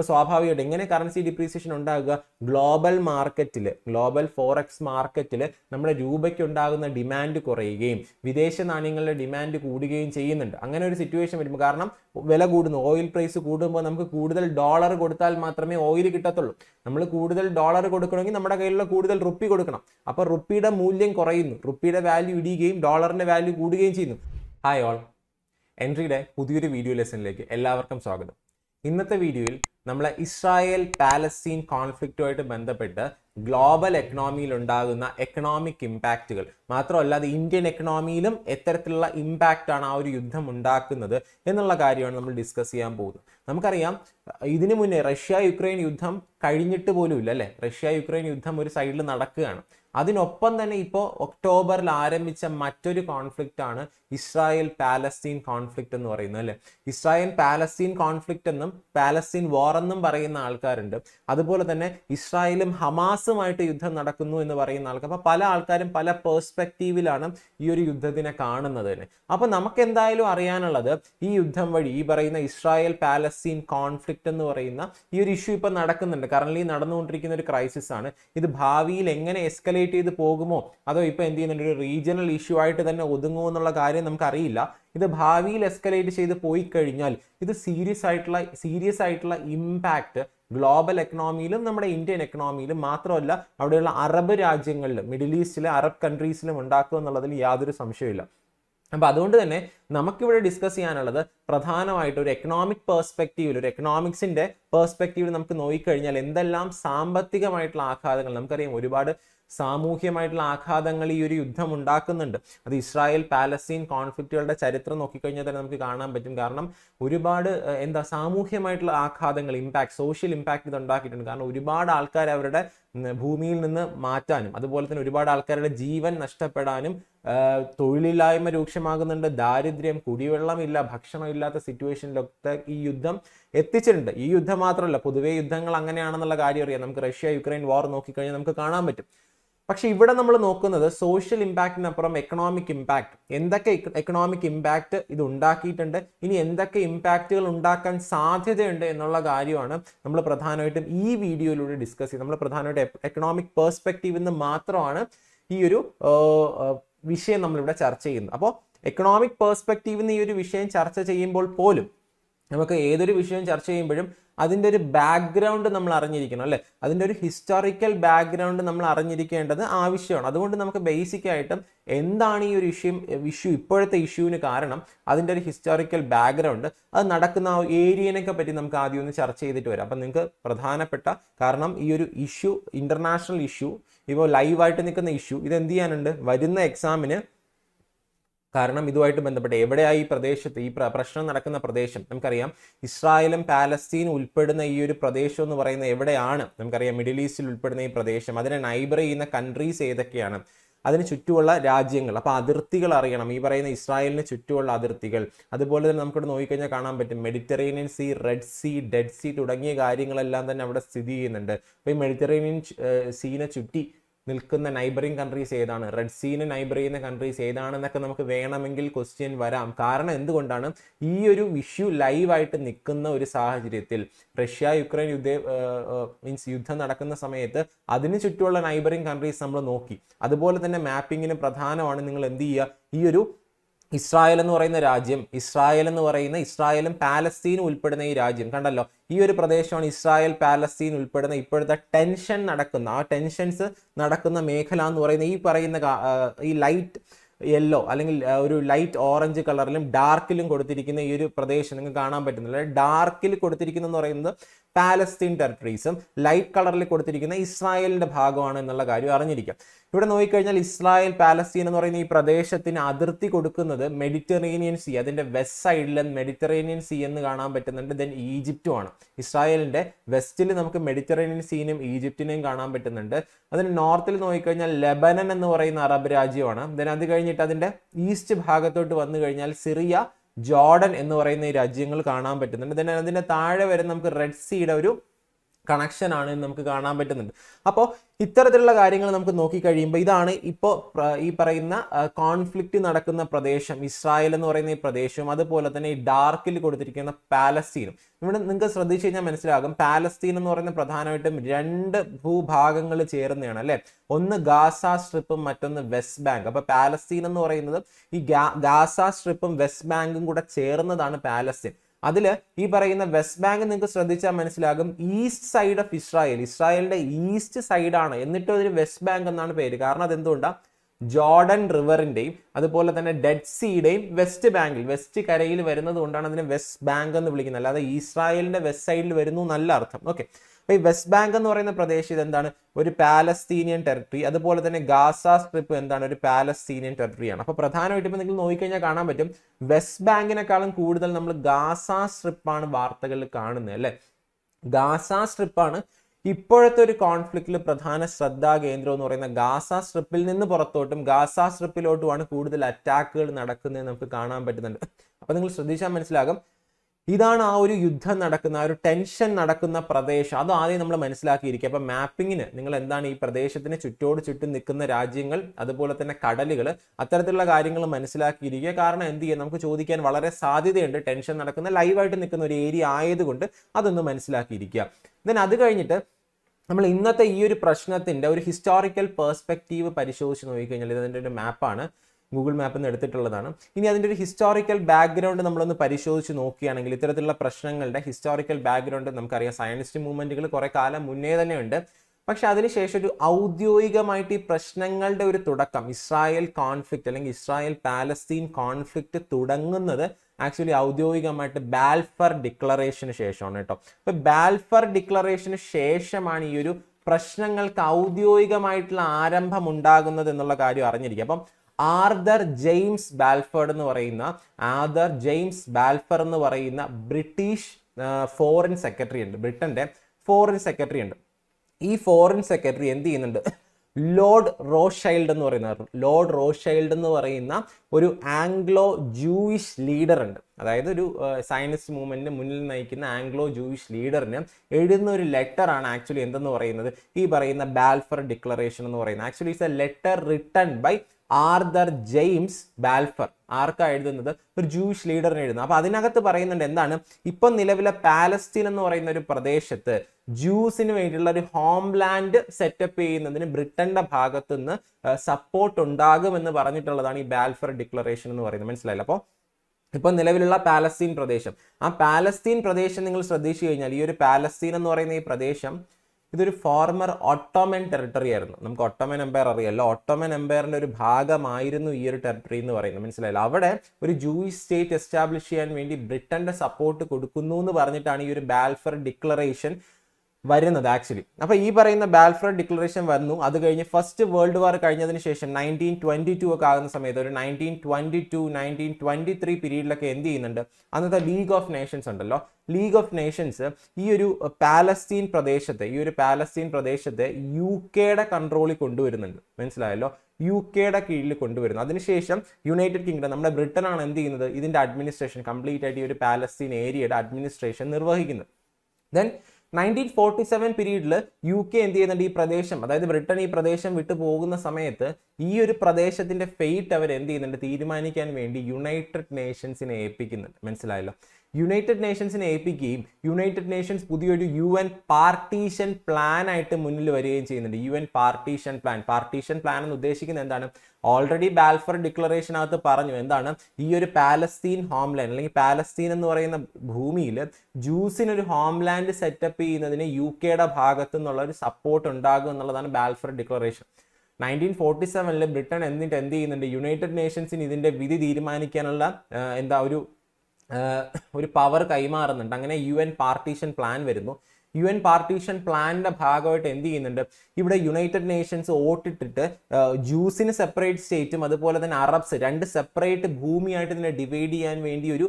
അപ്പോൾ സ്വാഭാവികമായിട്ട് എങ്ങനെ കറൻസി ഡിപ്രീസിയേഷൻ ഉണ്ടാകുക? ഗ്ലോബൽ മാർക്കറ്റിൽ ഗ്ലോബൽ ഫോറക്സ് മാർക്കറ്റിൽ നമ്മുടെ രൂപയ്ക്ക് ഉണ്ടാകുന്ന ഡിമാൻഡ് കുറയുകയും വിദേശ നാണ്യങ്ങളുടെ ഡിമാൻഡ് കൂടുകയും ചെയ്യുന്നുണ്ട്. അങ്ങനെ ഒരു സിറ്റുവേഷൻ വരുമ്പോൾ കാരണം വില കൂടുന്നു. ഓയിൽ പ്രൈസ് കൂടുമ്പോൾ നമുക്ക് കൂടുതൽ ഡോളർ കൊടുത്താൽ മാത്രമേ ഓയിൽ കിട്ടത്തുള്ളൂ. നമ്മൾ കൂടുതൽ ഡോളർ കൊടുക്കണമെങ്കിൽ നമ്മുടെ കയ്യിലുള്ള കൂടുതൽ റുപ്പി കൊടുക്കണം. അപ്പോൾ റുപ്പിയുടെ മൂല്യം കുറയുന്നു. റുപ്പിയുടെ വാല്യൂ ഇടിയുകയും ഡോളറിന്റെ വാല്യൂ കൂടുകയും ചെയ്യുന്നു. ഹായ് ഓൾ എൻട്രിയുടെ പുതിയൊരു വീഡിയോ ലെസണിലേക്ക് എല്ലാവർക്കും സ്വാഗതം. ഇന്നത്തെ വീഡിയോയിൽ നമ്മൾ ഇസ്രായേൽ പാലസ്തീൻ കോൺഫ്ലിക്റ്റുമായിട്ട് ബന്ധപ്പെട്ട് ഗ്ലോബൽ എക്കണോമിയിൽ ഉണ്ടാകുന്ന എക്കണോമിക് ഇമ്പാക്റ്റുകൾ മാത്രമല്ല അത് ഇന്ത്യൻ എക്കണോമിയിലും എത്തരത്തിലുള്ള ഇമ്പാക്റ്റ് ആണ് ആ ഒരു യുദ്ധം ഉണ്ടാക്കുന്നത് എന്നുള്ള കാര്യമാണ് നമ്മൾ ഡിസ്കസ് ചെയ്യാൻ പോകുന്നത്. നമുക്കറിയാം ഇതിനു മുന്നേ റഷ്യ യുക്രൈൻ യുദ്ധം കഴിഞ്ഞിട്ട് പോലുമില്ല അല്ലേ? റഷ്യ യുക്രൈൻ യുദ്ധം ഒരു സൈഡിൽ നടക്കുകയാണ്. അതിനൊപ്പം തന്നെ ഇപ്പോൾ ഒക്ടോബറിൽ ആരംഭിച്ച മറ്റൊരു കോൺഫ്ലിക്റ്റ് ആണ് ഇസ്രായേൽ പാലസ്തീൻ കോൺഫ്ലിക്റ്റ് എന്ന് പറയുന്നത് അല്ലെ? ഇസ്രായേൽ പാലസ്തീൻ കോൺഫ്ലിക്റ്റ് എന്നും പാലസ്തീൻ വാർ എന്നും പറയുന്ന ആൾക്കാരുണ്ട്. അതുപോലെ തന്നെ ഇസ്രായേലും ഹമാസുമായിട്ട് യുദ്ധം നടക്കുന്നു എന്ന് പറയുന്ന ആൾക്കാർ. അപ്പൊ പല ആൾക്കാരും പല പേഴ്സ്പെക്റ്റീവിലാണ് ഈ ഒരു യുദ്ധത്തിനെ കാണുന്നത് തന്നെ അപ്പോൾ നമുക്ക് എന്തായാലും അറിയാനുള്ളത് ഈ യുദ്ധം വഴി ഈ പറയുന്ന ഇസ്രായേൽ പാലസ്തീൻ കോൺഫ്ലിക്റ്റ് എന്ന് പറയുന്ന ഈ ഒരു ഇഷ്യൂ ഇപ്പൊ നടക്കുന്നുണ്ട്. കറന്റ് നടന്നുകൊണ്ടിരിക്കുന്ന ഒരു ക്രൈസിസ് ആണ്. ഇത് ഭാവിയിൽ എങ്ങനെ എസ്കലേറ്റ് ചെയ്ത് പോകുമോ? അതോ ഇപ്പൊ എന്ത് ചെയ്യുന്നുണ്ട്? ഒരു റീജിയണൽ ഇഷ്യൂ ആയിട്ട് തന്നെ ഒതുങ്ങുമോ എന്നുള്ള കാര്യം നമുക്കറിയില്ല. ഇത് ഭാവിയിൽ എസ്കലേറ്റ് ചെയ്ത് പോയി കഴിഞ്ഞാൽ ഇത് സീരിയസ് ആയിട്ടുള്ള സീരിയസ് ആയിട്ടുള്ള ഇമ്പാക്റ്റ് ഗ്ലോബൽ എക്കണോമിയിലും നമ്മുടെ ഇന്ത്യൻ എക്കണോമിയിലും മാത്രമല്ല അവിടെയുള്ള അറബ് രാജ്യങ്ങളിലും മിഡിൽ ഈസ്റ്റിലെ അറബ് കൺട്രീസിലും ഉണ്ടാക്കുക എന്നുള്ളതിൽ യാതൊരു സംശയമില്ല അപ്പൊ അതുകൊണ്ട് തന്നെ നമുക്കിവിടെ ഡിസ്കസ് ചെയ്യാനുള്ളത് പ്രധാനമായിട്ട് ഒരു എക്കണോമിക് പേഴ്സ്പെക്റ്റീവിൽ ഒരു എക്കണോമിക്സിന്റെ പേഴ്സ്പെക്റ്റീവിൽ നമുക്ക് നോക്കിക്കഴിഞ്ഞാൽ എന്തെല്ലാം സാമ്പത്തികമായിട്ടുള്ള ആഘാതങ്ങൾ നമുക്കറിയാം ഒരുപാട് സാമൂഹ്യമായിട്ടുള്ള ആഘാതങ്ങൾ ഈ ഒരു യുദ്ധം ഉണ്ടാക്കുന്നുണ്ട്. അത് ഇസ്രായേൽ പാലസ്തീൻ കോൺഫ്ലിക്റ്റുകളുടെ ചരിത്രം നോക്കിക്കഴിഞ്ഞാൽ തന്നെ നമുക്ക് കാണാൻ പറ്റും. കാരണം ഒരുപാട് എന്താ സാമൂഹ്യമായിട്ടുള്ള ആഘാതങ്ങൾ ഇമ്പാക്ട് സോഷ്യൽ ഇമ്പാക്ട് ഇത് ഉണ്ടാക്കിയിട്ടുണ്ട്. കാരണം ഒരുപാട് ആൾക്കാർ അവരുടെ ഭൂമിയിൽ നിന്ന് മാറ്റാനും അതുപോലെ തന്നെ ഒരുപാട് ആൾക്കാരുടെ ജീവൻ നഷ്ടപ്പെടാനും തൊഴിലില്ലായ്മ രൂക്ഷമാകുന്നുണ്ട് ദാരിദ്ര്യം കുടിവെള്ളമില്ല ഭക്ഷണമില്ലാത്ത സിറ്റുവേഷനിലൊക്കെ ഈ യുദ്ധം എത്തിച്ചിട്ടുണ്ട്. ഈ യുദ്ധം മാത്രമല്ല പൊതുവേ യുദ്ധങ്ങൾ അങ്ങനെയാണെന്നുള്ള കാര്യം അറിയാം. നമുക്ക് റഷ്യ യുക്രൈൻ വാർ നോക്കിക്കഴിഞ്ഞാൽ നമുക്ക് കാണാൻ പറ്റും. പക്ഷെ ഇവിടെ നമ്മൾ നോക്കുന്നത് സോഷ്യൽ ഇമ്പാക്റ്റിനപ്പുറം എക്കണോമിക് ഇമ്പാക്ട് എന്തൊക്കെ എക്കണോമിക് ഇമ്പാക്റ്റ് ഇത് ഉണ്ടാക്കിയിട്ടുണ്ട്? ഇനി എന്തൊക്കെ ഇമ്പാക്റ്റുകൾ ഉണ്ടാക്കാൻ സാധ്യതയുണ്ട് എന്നുള്ള കാര്യമാണ് നമ്മൾ പ്രധാനമായിട്ടും ഈ വീഡിയോയിലൂടെ ഡിസ്കസ് ചെയ്യുന്നത് നമ്മൾ പ്രധാനമായിട്ടും എക്കണോമിക് പേഴ്സ്പെക്റ്റീവ് നിന്ന് മാത്രമാണ് ഈ ഒരു വിഷയം നമ്മളിവിടെ ചർച്ച ചെയ്യുന്നത്. അപ്പോൾ എക്കണോമിക് പേഴ്സ്പെക്റ്റീവ് നിന്ന് ഈ ഒരു വിഷയം ചർച്ച ചെയ്യുമ്പോൾ പോലും നമുക്ക് ഏതൊരു വിഷയം ചർച്ച ചെയ്യുമ്പോഴും അതിന്റെ ഒരു ബാക്ക്ഗ്രൗണ്ട് നമ്മൾ അറിഞ്ഞിരിക്കണം അല്ലേ? അതിന്റെ ഒരു ഹിസ്റ്റോറിക്കൽ ബാക്ക്ഗ്രൗണ്ട് നമ്മൾ അറിഞ്ഞിരിക്കേണ്ടത് ആവശ്യമാണ്. അതുകൊണ്ട് നമുക്ക് ബേസിക് ആയിട്ടും എന്താണ് ഈ ഒരു ഇഷ്യൂ ഇഷ്യൂ ഇപ്പോഴത്തെ ഇഷ്യൂവിന് കാരണം അതിന്റെ ഒരു ഹിസ്റ്റോറിക്കൽ ബാക്ക്ഗ്രൗണ്ട് അത് നടക്കുന്ന ആ ഏരിയനൊക്കെ പറ്റി നമുക്ക് ആദ്യം ഒന്ന് ചർച്ച ചെയ്തിട്ട് വരാം. അപ്പം നിങ്ങൾക്ക് പ്രധാനപ്പെട്ട കാരണം ഈ ഒരു ഇഷ്യൂ ഇന്റർനാഷണൽ ഇഷ്യൂ ഇപ്പോൾ ലൈവായിട്ട് നിൽക്കുന്ന ഇഷ്യൂ ഇത് എന്ത് ചെയ്യാനുണ്ട്? വരുന്ന എക്സാമിന് കാരണം ഇതുമായിട്ട് ബന്ധപ്പെട്ട് എവിടെയായി ഈ പ്രദേശത്ത് ഈ പ്രശ്നം നടക്കുന്ന പ്രദേശം? നമുക്കറിയാം ഇസ്രായേലും പാലസ്തീൻ ഉൾപ്പെടുന്ന ഈ ഒരു പ്രദേശം എന്ന് പറയുന്നത് എവിടെയാണ്? നമുക്കറിയാം മിഡിൽ ഈസ്റ്റിൽ ഉൾപ്പെടുന്ന ഈ പ്രദേശം. അതിനെ നൈബർ ചെയ്യുന്ന കൺട്രീസ് ഏതൊക്കെയാണ്? അതിന് ചുറ്റുമുള്ള രാജ്യങ്ങൾ. അപ്പോൾ അതിർത്തികൾ അറിയണം. ഈ പറയുന്ന ഇസ്രായേലിന് ചുറ്റുമുള്ള അതിർത്തികൾ. അതുപോലെ തന്നെ നമുക്കിവിടെ നോക്കിക്കഴിഞ്ഞാൽ കാണാൻ പറ്റും Mediterranean sea red sea dead sea തുടങ്ങിയ കാര്യങ്ങളെല്ലാം തന്നെ അവിടെ സ്ഥിതി ചെയ്യുന്നുണ്ട്. അപ്പോൾ ഈ മെഡിറ്ററേനിയൻ സീനെ ചുറ്റി നിൽക്കുന്ന നൈബറിങ് കൺട്രീസ് ഏതാണ്? റെഡ് സീന് നൈബർ ചെയ്യുന്ന കൺട്രീസ് ഏതാണെന്നൊക്കെ നമുക്ക് വേണമെങ്കിൽ ക്വസ്റ്റ്യൻ വരാം. കാരണം എന്തുകൊണ്ടാണ്? ഈ ഒരു ഇഷ്യൂ ലൈവായിട്ട് നിൽക്കുന്ന ഒരു സാഹചര്യത്തിൽ റഷ്യ യുക്രൈൻ യുദ്ധ മീൻസ് യുദ്ധം നടക്കുന്ന സമയത്ത് അതിന് ചുറ്റുമുള്ള നൈബറിങ് കൺട്രീസ് നമ്മൾ നോക്കി. അതുപോലെ തന്നെ മാപ്പിങ്ങിന് പ്രധാനമാണ് നിങ്ങൾ എന്ത് ചെയ്യുക? ഈ ഒരു ഇസ്രായേൽ എന്ന് പറയുന്ന രാജ്യം ഇസ്രായേൽ എന്ന് പറയുന്ന ഇസ്രായേലും പാലസ്തീനും ഉൾപ്പെടുന്ന ഈ രാജ്യം. കണ്ടല്ലോ ഈ ഒരു പ്രദേശമാണ് ഇസ്രായേൽ പാലസ്തീൻ ഉൾപ്പെടുന്ന ഇപ്പോഴത്തെ ടെൻഷൻ നടക്കുന്ന ആ ടെൻഷൻസ് നടക്കുന്ന മേഖല എന്ന് പറയുന്ന ഈ പറയുന്ന ഈ ലൈറ്റ് യെല്ലോ അല്ലെങ്കിൽ ഒരു ലൈറ്റ് ഓറഞ്ച് കളറിലും ഡാർക്കിലും കൊടുത്തിരിക്കുന്ന ഈ ഒരു പ്രദേശം നിങ്ങൾക്ക് കാണാൻ പറ്റുന്നില്ല ഡാർക്കിൽ കൊടുത്തിരിക്കുന്നതെന്ന് പറയുന്നത് പാലസ്തീൻ ടെറിട്ടറീസും ലൈറ്റ് കളറിൽ കൊടുത്തിരിക്കുന്ന ഇസ്രായേലിന്റെ ഭാഗമാണ് എന്നുള്ള കാര്യം അറിഞ്ഞിരിക്കാം. ഇവിടെ നോക്കിക്കഴിഞ്ഞാൽ ഇസ്രായേൽ പാലസ്തീൻ എന്ന് പറയുന്ന ഈ പ്രദേശത്തിന് അതിർത്തി കൊടുക്കുന്നത് മെഡിറ്ററേനിയൻ സീ അതിന്റെ വെസ്റ്റ് സൈഡിൽ മെഡിറ്ററേനിയൻ സീ എന്ന് കാണാൻ പറ്റുന്നുണ്ട്. ദെൻ ഈജിപ്റ്റുമാണ് ഇസ്രായേലിന്റെ വെസ്റ്റിൽ നമുക്ക് മെഡിറ്ററേനിയൻ സീനും ഈജിപ്റ്റിനെയും കാണാൻ പറ്റുന്നുണ്ട്. അതിന് നോർത്തിൽ നോക്കിക്കഴിഞ്ഞാൽ ലെബനൻ എന്ന് പറയുന്ന അറബ് രാജ്യമാണ്. ദെൻ അത് കഴിഞ്ഞിട്ട് അതിന്റെ ഈസ്റ്റ് ഭാഗത്തോട്ട് വന്നു കഴിഞ്ഞാൽ സിറിയ ജോർഡൻ എന്ന് പറയുന്ന ഈ രാജ്യങ്ങൾ കാണാൻ പറ്റുന്നുണ്ട്. ദെൻ അതിന്റെ താഴെ വരെ നമുക്ക് റെഡ് സീയുടെ ഒരു കണക്ഷൻ ആണ് നമുക്ക് കാണാൻ പറ്റുന്നുണ്ട്. അപ്പോൾ ഇത്തരത്തിലുള്ള കാര്യങ്ങൾ നമുക്ക് നോക്കിക്കഴിയുമ്പോൾ ഇതാണ് ഇപ്പോൾ ഈ പറയുന്ന കോൺഫ്ലിക്റ്റ് നടക്കുന്ന പ്രദേശം ഇസ്രായേൽ എന്ന് പറയുന്ന ഈ പ്രദേശവും അതുപോലെ തന്നെ ഈ ഡാർക്കിൽ കൊടുത്തിരിക്കുന്ന പാലസ്തീനും. ഇവിടെ നിങ്ങൾക്ക് ശ്രദ്ധിച്ചു കഴിഞ്ഞാൽ മനസ്സിലാകും പാലസ്തീൻ എന്ന് പറയുന്ന പ്രധാനമായിട്ടും രണ്ട് ഭൂഭാഗങ്ങൾ ചേർന്നതാണ് അല്ലെ? ഒന്ന് ഗാസ സ്ട്രിപ്പും മറ്റൊന്ന് വെസ്റ്റ് ബാങ്ക്. അപ്പൊ പാലസ്തീൻ എന്ന് പറയുന്നത് ഈ ഗാസ സ്ട്രിപ്പും വെസ്റ്റ് ബാങ്കും കൂടെ ചേർന്നതാണ് പാലസ്തീൻ. അതിൽ ഈ പറയുന്ന വെസ്റ്റ് ബാങ്ക് നിങ്ങൾക്ക് ശ്രദ്ധിച്ചാൽ മനസ്സിലാകും ഈസ്റ്റ് സൈഡ് ഓഫ് ഇസ്രായേൽ ഇസ്രായേലിന്റെ ഈസ്റ്റ് സൈഡാണ് എന്നിട്ടും അതിന് വെസ്റ്റ് ബാങ്ക് എന്നാണ് പേര്. കാരണം അതെന്തുകൊണ്ടാണ് ജോർഡൻ റിവറിന്റെയും അതുപോലെ തന്നെ ഡെഡ് സീയുടെയും വെസ്റ്റ് ബാങ്കിൽ വെസ്റ്റ് കരയിൽ വരുന്നത് കൊണ്ടാണ് അതിനെ വെസ്റ്റ് ബാങ്ക് എന്ന് വിളിക്കുന്നത്. അല്ലാതെ ഇസ്രായേലിന്റെ വെസ്റ്റ് സൈഡിൽ വരുന്നു നല്ല അർത്ഥം. ഓക്കെ അപ്പൊ ഈ വെസ്റ്റ് ബാങ്ക് എന്ന് പറയുന്ന പ്രദേശം ഇതെന്താണ്? ഒരു പാലസ്തീനിയൻ ടെറിട്ടറി അതുപോലെ തന്നെ ഗാസ സ്ട്രിപ്പ് എന്താണ്? ഒരു പാലസ്തീനിയൻ ടെറിട്ടറിയാണ് അപ്പൊ പ്രധാനമായിട്ട് ഇപ്പൊ നിങ്ങൾ നോക്കിക്കഴിഞ്ഞാൽ കാണാൻ പറ്റും വെസ്റ്റ് ബാങ്കിനെക്കാളും കൂടുതൽ നമ്മൾ ഗാസ സ്ട്രിപ്പാണ് വാർത്തകളിൽ കാണുന്നത് അല്ലെ? ഗാസ സ്ട്രിപ്പാണ് ഇപ്പോഴത്തെ ഒരു കോൺഫ്ലിക്റ്റിൽ പ്രധാന ശ്രദ്ധാ കേന്ദ്രം എന്ന് പറയുന്ന ഗാസ സ്ട്രിപ്പിൽ നിന്ന് പുറത്തോട്ടും ഗാസ സ്ട്രിപ്പിലോട്ടുമാണ് കൂടുതൽ അറ്റാക്കുകൾ നടക്കുന്നത് നമുക്ക് കാണാൻ പറ്റുന്നുണ്ട്. അപ്പൊ നിങ്ങൾ ശ്രദ്ധിച്ചാൽ മനസ്സിലാകും ഇതാണ് ആ ഒരു യുദ്ധം നടക്കുന്ന ആ ഒരു ടെൻഷൻ നടക്കുന്ന പ്രദേശം. അത് ആദ്യം നമ്മൾ മനസ്സിലാക്കിയിരിക്കുക. അപ്പം മാപ്പിങ്ങിന് നിങ്ങൾ എന്താണ് ഈ പ്രദേശത്തിന് ചുറ്റോട് ചുറ്റും നിൽക്കുന്ന രാജ്യങ്ങൾ അതുപോലെ തന്നെ കടലുകൾ അത്തരത്തിലുള്ള കാര്യങ്ങൾ മനസ്സിലാക്കിയിരിക്കുക. കാരണം എന്ത് ചെയ്യാം? നമുക്ക് ചോദിക്കാൻ വളരെ സാധ്യതയുണ്ട്. ടെൻഷൻ നടക്കുന്ന ലൈവായിട്ട് നിൽക്കുന്ന ഒരു ഏരിയ ആയതുകൊണ്ട് അതൊന്ന് മനസ്സിലാക്കിയിരിക്കുക. ദെൻ അത് കഴിഞ്ഞിട്ട് നമ്മൾ ഇന്നത്തെ ഈ ഒരു പ്രശ്നത്തിന്റെ ഒരു ഹിസ്റ്റോറിക്കൽ പേഴ്സ്പെക്റ്റീവ് പരിശോധിച്ച് നോക്കിക്കഴിഞ്ഞാൽ ഇതിന്റെ ഒരു മാപ്പാണ് ഗൂഗിൾ മാപ്പിൽ നിന്ന് എടുത്തിട്ടുള്ളതാണ്. ഇനി അതിന്റെ ഒരു ഹിസ്റ്റോറിക്കൽ ബാക്ക്ഗ്രൗണ്ട് നമ്മളൊന്ന് പരിശോധിച്ച് നോക്കുകയാണെങ്കിൽ ഇത്തരത്തിലുള്ള പ്രശ്നങ്ങളുടെ ഹിസ്റ്റോറിക്കൽ ബാക്ക്ഗ്രൗണ്ട് നമുക്കറിയാം. സയനിസ്റ്റ് മൂവ്മെന്റുകൾ കുറേ കാലം മുന്നേ തന്നെ ഉണ്ട്. പക്ഷെ അതിനുശേഷം ഒരു ഔദ്യോഗികമായിട്ട് ഈ പ്രശ്നങ്ങളുടെ ഒരു തുടക്കം ഇസ്രായേൽ കോൺഫ്ലിക്റ്റ് അല്ലെങ്കിൽ ഇസ്രായേൽ പാലസ്തീൻ കോൺഫ്ലിക്റ്റ് തുടങ്ങുന്നത് ആക്ച്വലി ഔദ്യോഗികമായിട്ട് ബാൽഫർ ഡിക്ലറേഷന് ശേഷമാണ് കേട്ടോ. അപ്പൊ ബാൽഫർ ഡിക്ലറേഷന് ശേഷമാണ് ഈ ഒരു പ്രശ്നങ്ങൾക്ക് ഔദ്യോഗികമായിട്ടുള്ള ആരംഭം ഉണ്ടാകുന്നത് എന്നുള്ള കാര്യം അറിഞ്ഞിരിക്കുക. അപ്പം ആർദർ ജെയിംസ് ബാൽഫേർഡ് എന്ന് പറയുന്ന ആർദർ ജെയിംസ് ബാൽഫർ എന്ന് പറയുന്ന ബ്രിട്ടീഷ് ഫോറിൻ സെക്രട്ടറി ഉണ്ട്. ബ്രിട്ടന്റെ ഫോറിൻ സെക്രട്ടറി ഉണ്ട്. ഈ ഫോറിൻ സെക്രട്ടറി എന്ത് ചെയ്യുന്നുണ്ട്? ലോർഡ് റോഷൈൽഡ് എന്ന് പറയുന്ന ലോർഡ് റോഷൈൽഡ് എന്ന് പറയുന്ന ഒരു ആംഗ്ലോ ജൂയിഷ് ലീഡർ ഉണ്ട്. അതായത് ഒരു സയനിസ്റ്റ് മൂവ്മെന്റിന് മുന്നിൽ നയിക്കുന്ന ആംഗ്ലോ ജൂയിഷ് ലീഡറിന് എഴുതുന്ന ഒരു ലെറ്റർ ആണ് ആക്ച്വലി എന്തെന്ന് പറയുന്നത്? ഈ പറയുന്ന ബാൽഫർ ഡിക്ലറേഷൻ എന്ന് പറയുന്നത്. Actually it's a letter written by Arthur James Balfour. ആർക്കാ എഴുതുന്നത്? ഒരു ജൂയിഷ് ലീഡറിന് എഴുതുന്നത്. അപ്പൊ അതിനകത്ത് പറയുന്നുണ്ട് എന്താണ്? ഇപ്പൊ നിലവിലെ പാലസ്തീൻ എന്ന് പറയുന്ന ഒരു പ്രദേശത്ത് ജൂസിന് വേണ്ടിയുള്ള ഒരു ഹോം ഹോംലാൻഡ് സെറ്റപ്പ് ചെയ്യുന്നതിന് ബ്രിട്ടന്റെ ഭാഗത്തു നിന്ന് സപ്പോർട്ട് ഉണ്ടാകുമെന്ന് പറഞ്ഞിട്ടുള്ളതാണ് ഈ ബാൽഫർ ഡിക്ലറേഷൻ എന്ന് പറയുന്നത്. മനസ്സിലായില്ല? അപ്പോൾ ഇപ്പൊ നിലവിലുള്ള പാലസ്തീൻ പ്രദേശം. ആ പാലസ്തീൻ പ്രദേശം നിങ്ങൾ ശ്രദ്ധിച്ചു കഴിഞ്ഞാൽ ഈ ഒരു പാലസ്തീൻ എന്ന് പറയുന്ന ഈ പ്രദേശം ഇതൊരു ഫോർമർ ഓട്ടോമൻ ടെറിട്ടറി ആയിരുന്നു. നമുക്ക് ഒട്ടോമൻ എംപയർ അറിയാമല്ലോ ഒട്ടോമൻ എംപയറിന്റെ ഒരു ഭാഗമായിരുന്നു ഈ ഒരു ടെറിട്ടറി എന്ന് പറയുന്നത്. മനസ്സിലായില്ല? അവിടെ ഒരു ജൂയിഷ് സ്റ്റേറ്റ് എസ്റ്റാബ്ലിഷ് ചെയ്യാൻ വേണ്ടി ബ്രിട്ടന്റെ സപ്പോർട്ട് കൊടുക്കുന്നു എന്ന് പറഞ്ഞിട്ടാണ് ഈ ഒരു ബാൽഫർ ഡിക്ലറേഷൻ വരുന്നത് ആക്ച്വലി അപ്പൊ ഈ പറയുന്ന ബാൽഫ്രഡ് ഡിക്ലറേഷൻ വന്നു. അത് കഴിഞ്ഞ് ഫസ്റ്റ് വേൾഡ് വാർ കഴിഞ്ഞതിന് ശേഷം നയന്റീൻ ട്വന്റി ടു ഒക്കെ ആകുന്ന സമയത്ത് ഒരു nineteen twenty two nineteen twenty three പീരീഡിലൊക്കെ എന്ത് ചെയ്യുന്നുണ്ട്? അന്നത്തെ ലീഗ് ഓഫ് നേഷൻസ് ഉണ്ടല്ലോ. ലീഗ് ഓഫ് നേഷൻസ് ഈ ഒരു പാലസ്തീൻ പ്രദേശത്തെ ഈ ഒരു പാലസ്തീൻ പ്രദേശത്തെ യു കെയുടെ കൺട്രോളിൽ കൊണ്ടുവരുന്നുണ്ട്. മനസ്സിലായല്ലോ? യു കെയുടെ കീഴിൽ കൊണ്ടുവരുന്നു. അതിനുശേഷം യുണൈറ്റഡ് കിങ്ഡം നമ്മുടെ ബ്രിട്ടനാണ് എന്ത് ചെയ്യുന്നത്? ഇതിന്റെ അഡ്മിനിസ്ട്രേഷൻ കംപ്ലീറ്റ് ആയിട്ട് ഈ ഒരു പാലസ്തീൻ ഏരിയയുടെ അഡ്മിനിസ്ട്രേഷൻ നിർവഹിക്കുന്നത്. ദെൻ നയന്റീൻ ഫോർട്ടി സെവൻ പീരീഡിൽ യു കെ എന്ത് ചെയ്യുന്നുണ്ട് ഈ പ്രദേശം അതായത് ബ്രിട്ടൻ ഈ പ്രദേശം വിട്ടു പോകുന്ന സമയത്ത് ഈ ഒരു പ്രദേശത്തിന്റെ ഫെയ്റ്റ് അവർ എന്ത് ചെയ്യുന്നുണ്ട് തീരുമാനിക്കാൻ വേണ്ടി യുണൈറ്റഡ് നേഷൻസിനെ ഏൽപ്പിക്കുന്നുണ്ട്. മനസ്സിലായല്ലോ? യുണൈറ്റഡ് നേഷൻസിനെ ഏൽപ്പിക്കുകയും യുണൈറ്റഡ് നേഷൻസ് പുതിയൊരു യു എൻ പാർട്ടീഷൻ പ്ലാൻ ആയിട്ട് മുന്നിൽ വരികയും ചെയ്യുന്നുണ്ട്. U N partition plan partition plan എന്ന് ഉദ്ദേശിക്കുന്നത് എന്താണ്? ഓൾറെഡി ബാൽഫർ ഡിക്ലറേഷനകത്ത് പറഞ്ഞു. എന്താണ്? ഈ ഒരു പാലസ്തീൻ ഹോംലാൻഡ് അല്ലെങ്കിൽ പാലസ്തീൻ എന്ന് പറയുന്ന ഭൂമിയിൽ ജൂസിനൊരു ഹോംലാൻഡ് സെറ്റപ്പ് ചെയ്യുന്നതിന് യു കെയുടെ ഭാഗത്തു നിന്നുള്ള ഒരു സപ്പോർട്ട് ഉണ്ടാകും എന്നുള്ളതാണ് ബാൽഫർ ഡിക്ലറേഷൻ നയന്റീൻ ഫോർട്ടി സെവനിൽ ബ്രിട്ടൻ എന്നിട്ട് എന്ത് ചെയ്യുന്നുണ്ട്? യുണൈറ്റഡ് നേഷൻസിന് ഇതിന്റെ വിധി തീരുമാനിക്കാനുള്ള എന്താ ഒരു ഒരു പവർ കൈമാറുന്നുണ്ട്. അങ്ങനെ യു എൻ പാർട്ടീഷൻ പ്ലാൻ വരുന്നു. യു എൻ പാർട്ടീഷൻ പ്ലാനിന്റെ ഭാഗമായിട്ട് എന്ത് ചെയ്യുന്നുണ്ട്? ഇവിടെ യുണൈറ്റഡ് നേഷൻസ് വോട്ടിട്ടിട്ട് ജൂസിന് സെപ്പറേറ്റ് സ്റ്റേറ്റും അതുപോലെ തന്നെ അറബ്സ് രണ്ട് സെപ്പറേറ്റ് ഭൂമിയായിട്ട് ഇതിനെ ഡിവൈഡ് ചെയ്യാൻ വേണ്ടി ഒരു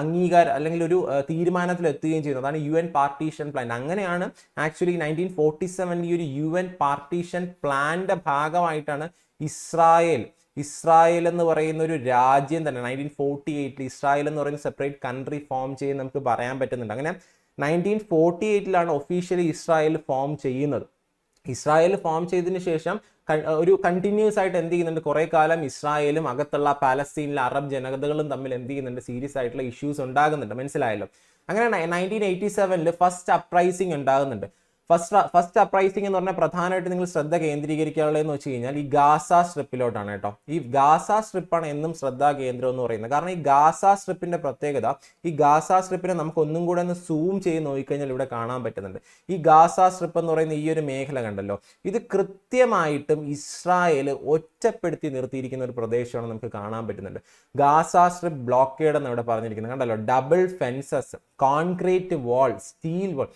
അംഗീകാരം അല്ലെങ്കിൽ ഒരു തീരുമാനത്തിൽ എത്തുകയും ചെയ്യുന്നു. അതാണ് യു എൻ പാർട്ടീഷൻ പ്ലാൻ അങ്ങനെയാണ് ആക്ച്വലി നയന്റീൻ ഫോർട്ടി സെവനിൽ ഈ ഒരു യു എൻ പാർട്ടീഷൻ പ്ലാന്റെ ഭാഗമായിട്ടാണ് ഇസ്രായേൽ ഇസ്രായേൽ എന്ന് പറയുന്ന ഒരു രാജ്യം തന്നെ നയന്റീൻ ഫോർട്ടി എയ്റ്റിൽ ഇസ്രായേൽ എന്ന് പറയുന്ന സെപ്പറേറ്റ് കൺട്രി ഫോം ചെയ്യാൻ നമുക്ക് പറയാൻ പറ്റുന്നുണ്ട്. അങ്ങനെ നയന്റീൻ ഫോർട്ടി എയ്റ്റിലാണ് ഒഫീഷ്യലി ഇസ്രായേൽ ഫോം ചെയ്യുന്നത്. ഇസ്രായേൽ ഫോം ചെയ്തതിന് ശേഷം ഒരു കണ്ടിന്യൂസ് ആയിട്ട് എന്ത് ചെയ്യുന്നുണ്ട്? കുറെ കാലം ഇസ്രായേലും അകത്തുള്ള പാലസ്തീനിലെ അറബ് ജനതകളും തമ്മിൽ എന്ത് ചെയ്യുന്നുണ്ട്? സീരിയസ് ആയിട്ടുള്ള ഇഷ്യൂസ് ഉണ്ടാകുന്നുണ്ട്. മനസ്സിലായല്ലോ? അങ്ങനെ നയന്റീൻ എയ്റ്റി സെവനിൽ ഫസ്റ്റ് അപ്രൈസിങ് ഉണ്ടാകുന്നുണ്ട്. ഫസ്റ്റ് ഫസ്റ്റ് അപ്രൈസിംഗ് എന്ന് പറഞ്ഞാൽ പ്രധാനമായിട്ട് നിങ്ങൾ ശ്രദ്ധ കേന്ദ്രീകരിക്കാനുള്ളതെന്ന് വെച്ച് കഴിഞ്ഞാൽ ഈ ഗാസ സ്ട്രിപ്പിലോട്ടാണ് കേട്ടോ. ഈ ഗാസ സ്ട്രിപ്പാണ് എന്നും ശ്രദ്ധാ കേന്ദ്രം എന്ന് പറയുന്നത്. കാരണം ഈ ഗാസ സ്ട്രിപ്പിന്റെ പ്രത്യേകത ഈ ഗാസ സ്ട്രിപ്പിനെ നമുക്ക് ഒന്നും കൂടെ ഒന്ന് സൂം ചെയ്ത് നോക്കിക്കഴിഞ്ഞാൽ ഇവിടെ കാണാൻ പറ്റുന്നുണ്ട്. ഈ ഗാസ സ്ട്രിപ്പ് എന്ന് പറയുന്ന ഈ ഒരു മേഖല കണ്ടല്ലോ. ഇത് കൃത്യമായിട്ടും ഇസ്രായേൽ ഒറ്റപ്പെടുത്തി നിർത്തിയിരിക്കുന്ന ഒരു പ്രദേശമാണ് നമുക്ക് കാണാൻ പറ്റുന്നുണ്ട്. ഗാസ സ്ട്രിപ്പ് ബ്ലോക്കേഡ് എന്ന് ഇവിടെ പറഞ്ഞിരിക്കുന്നത്. കണ്ടല്ലോ double fences concrete wall steel wall.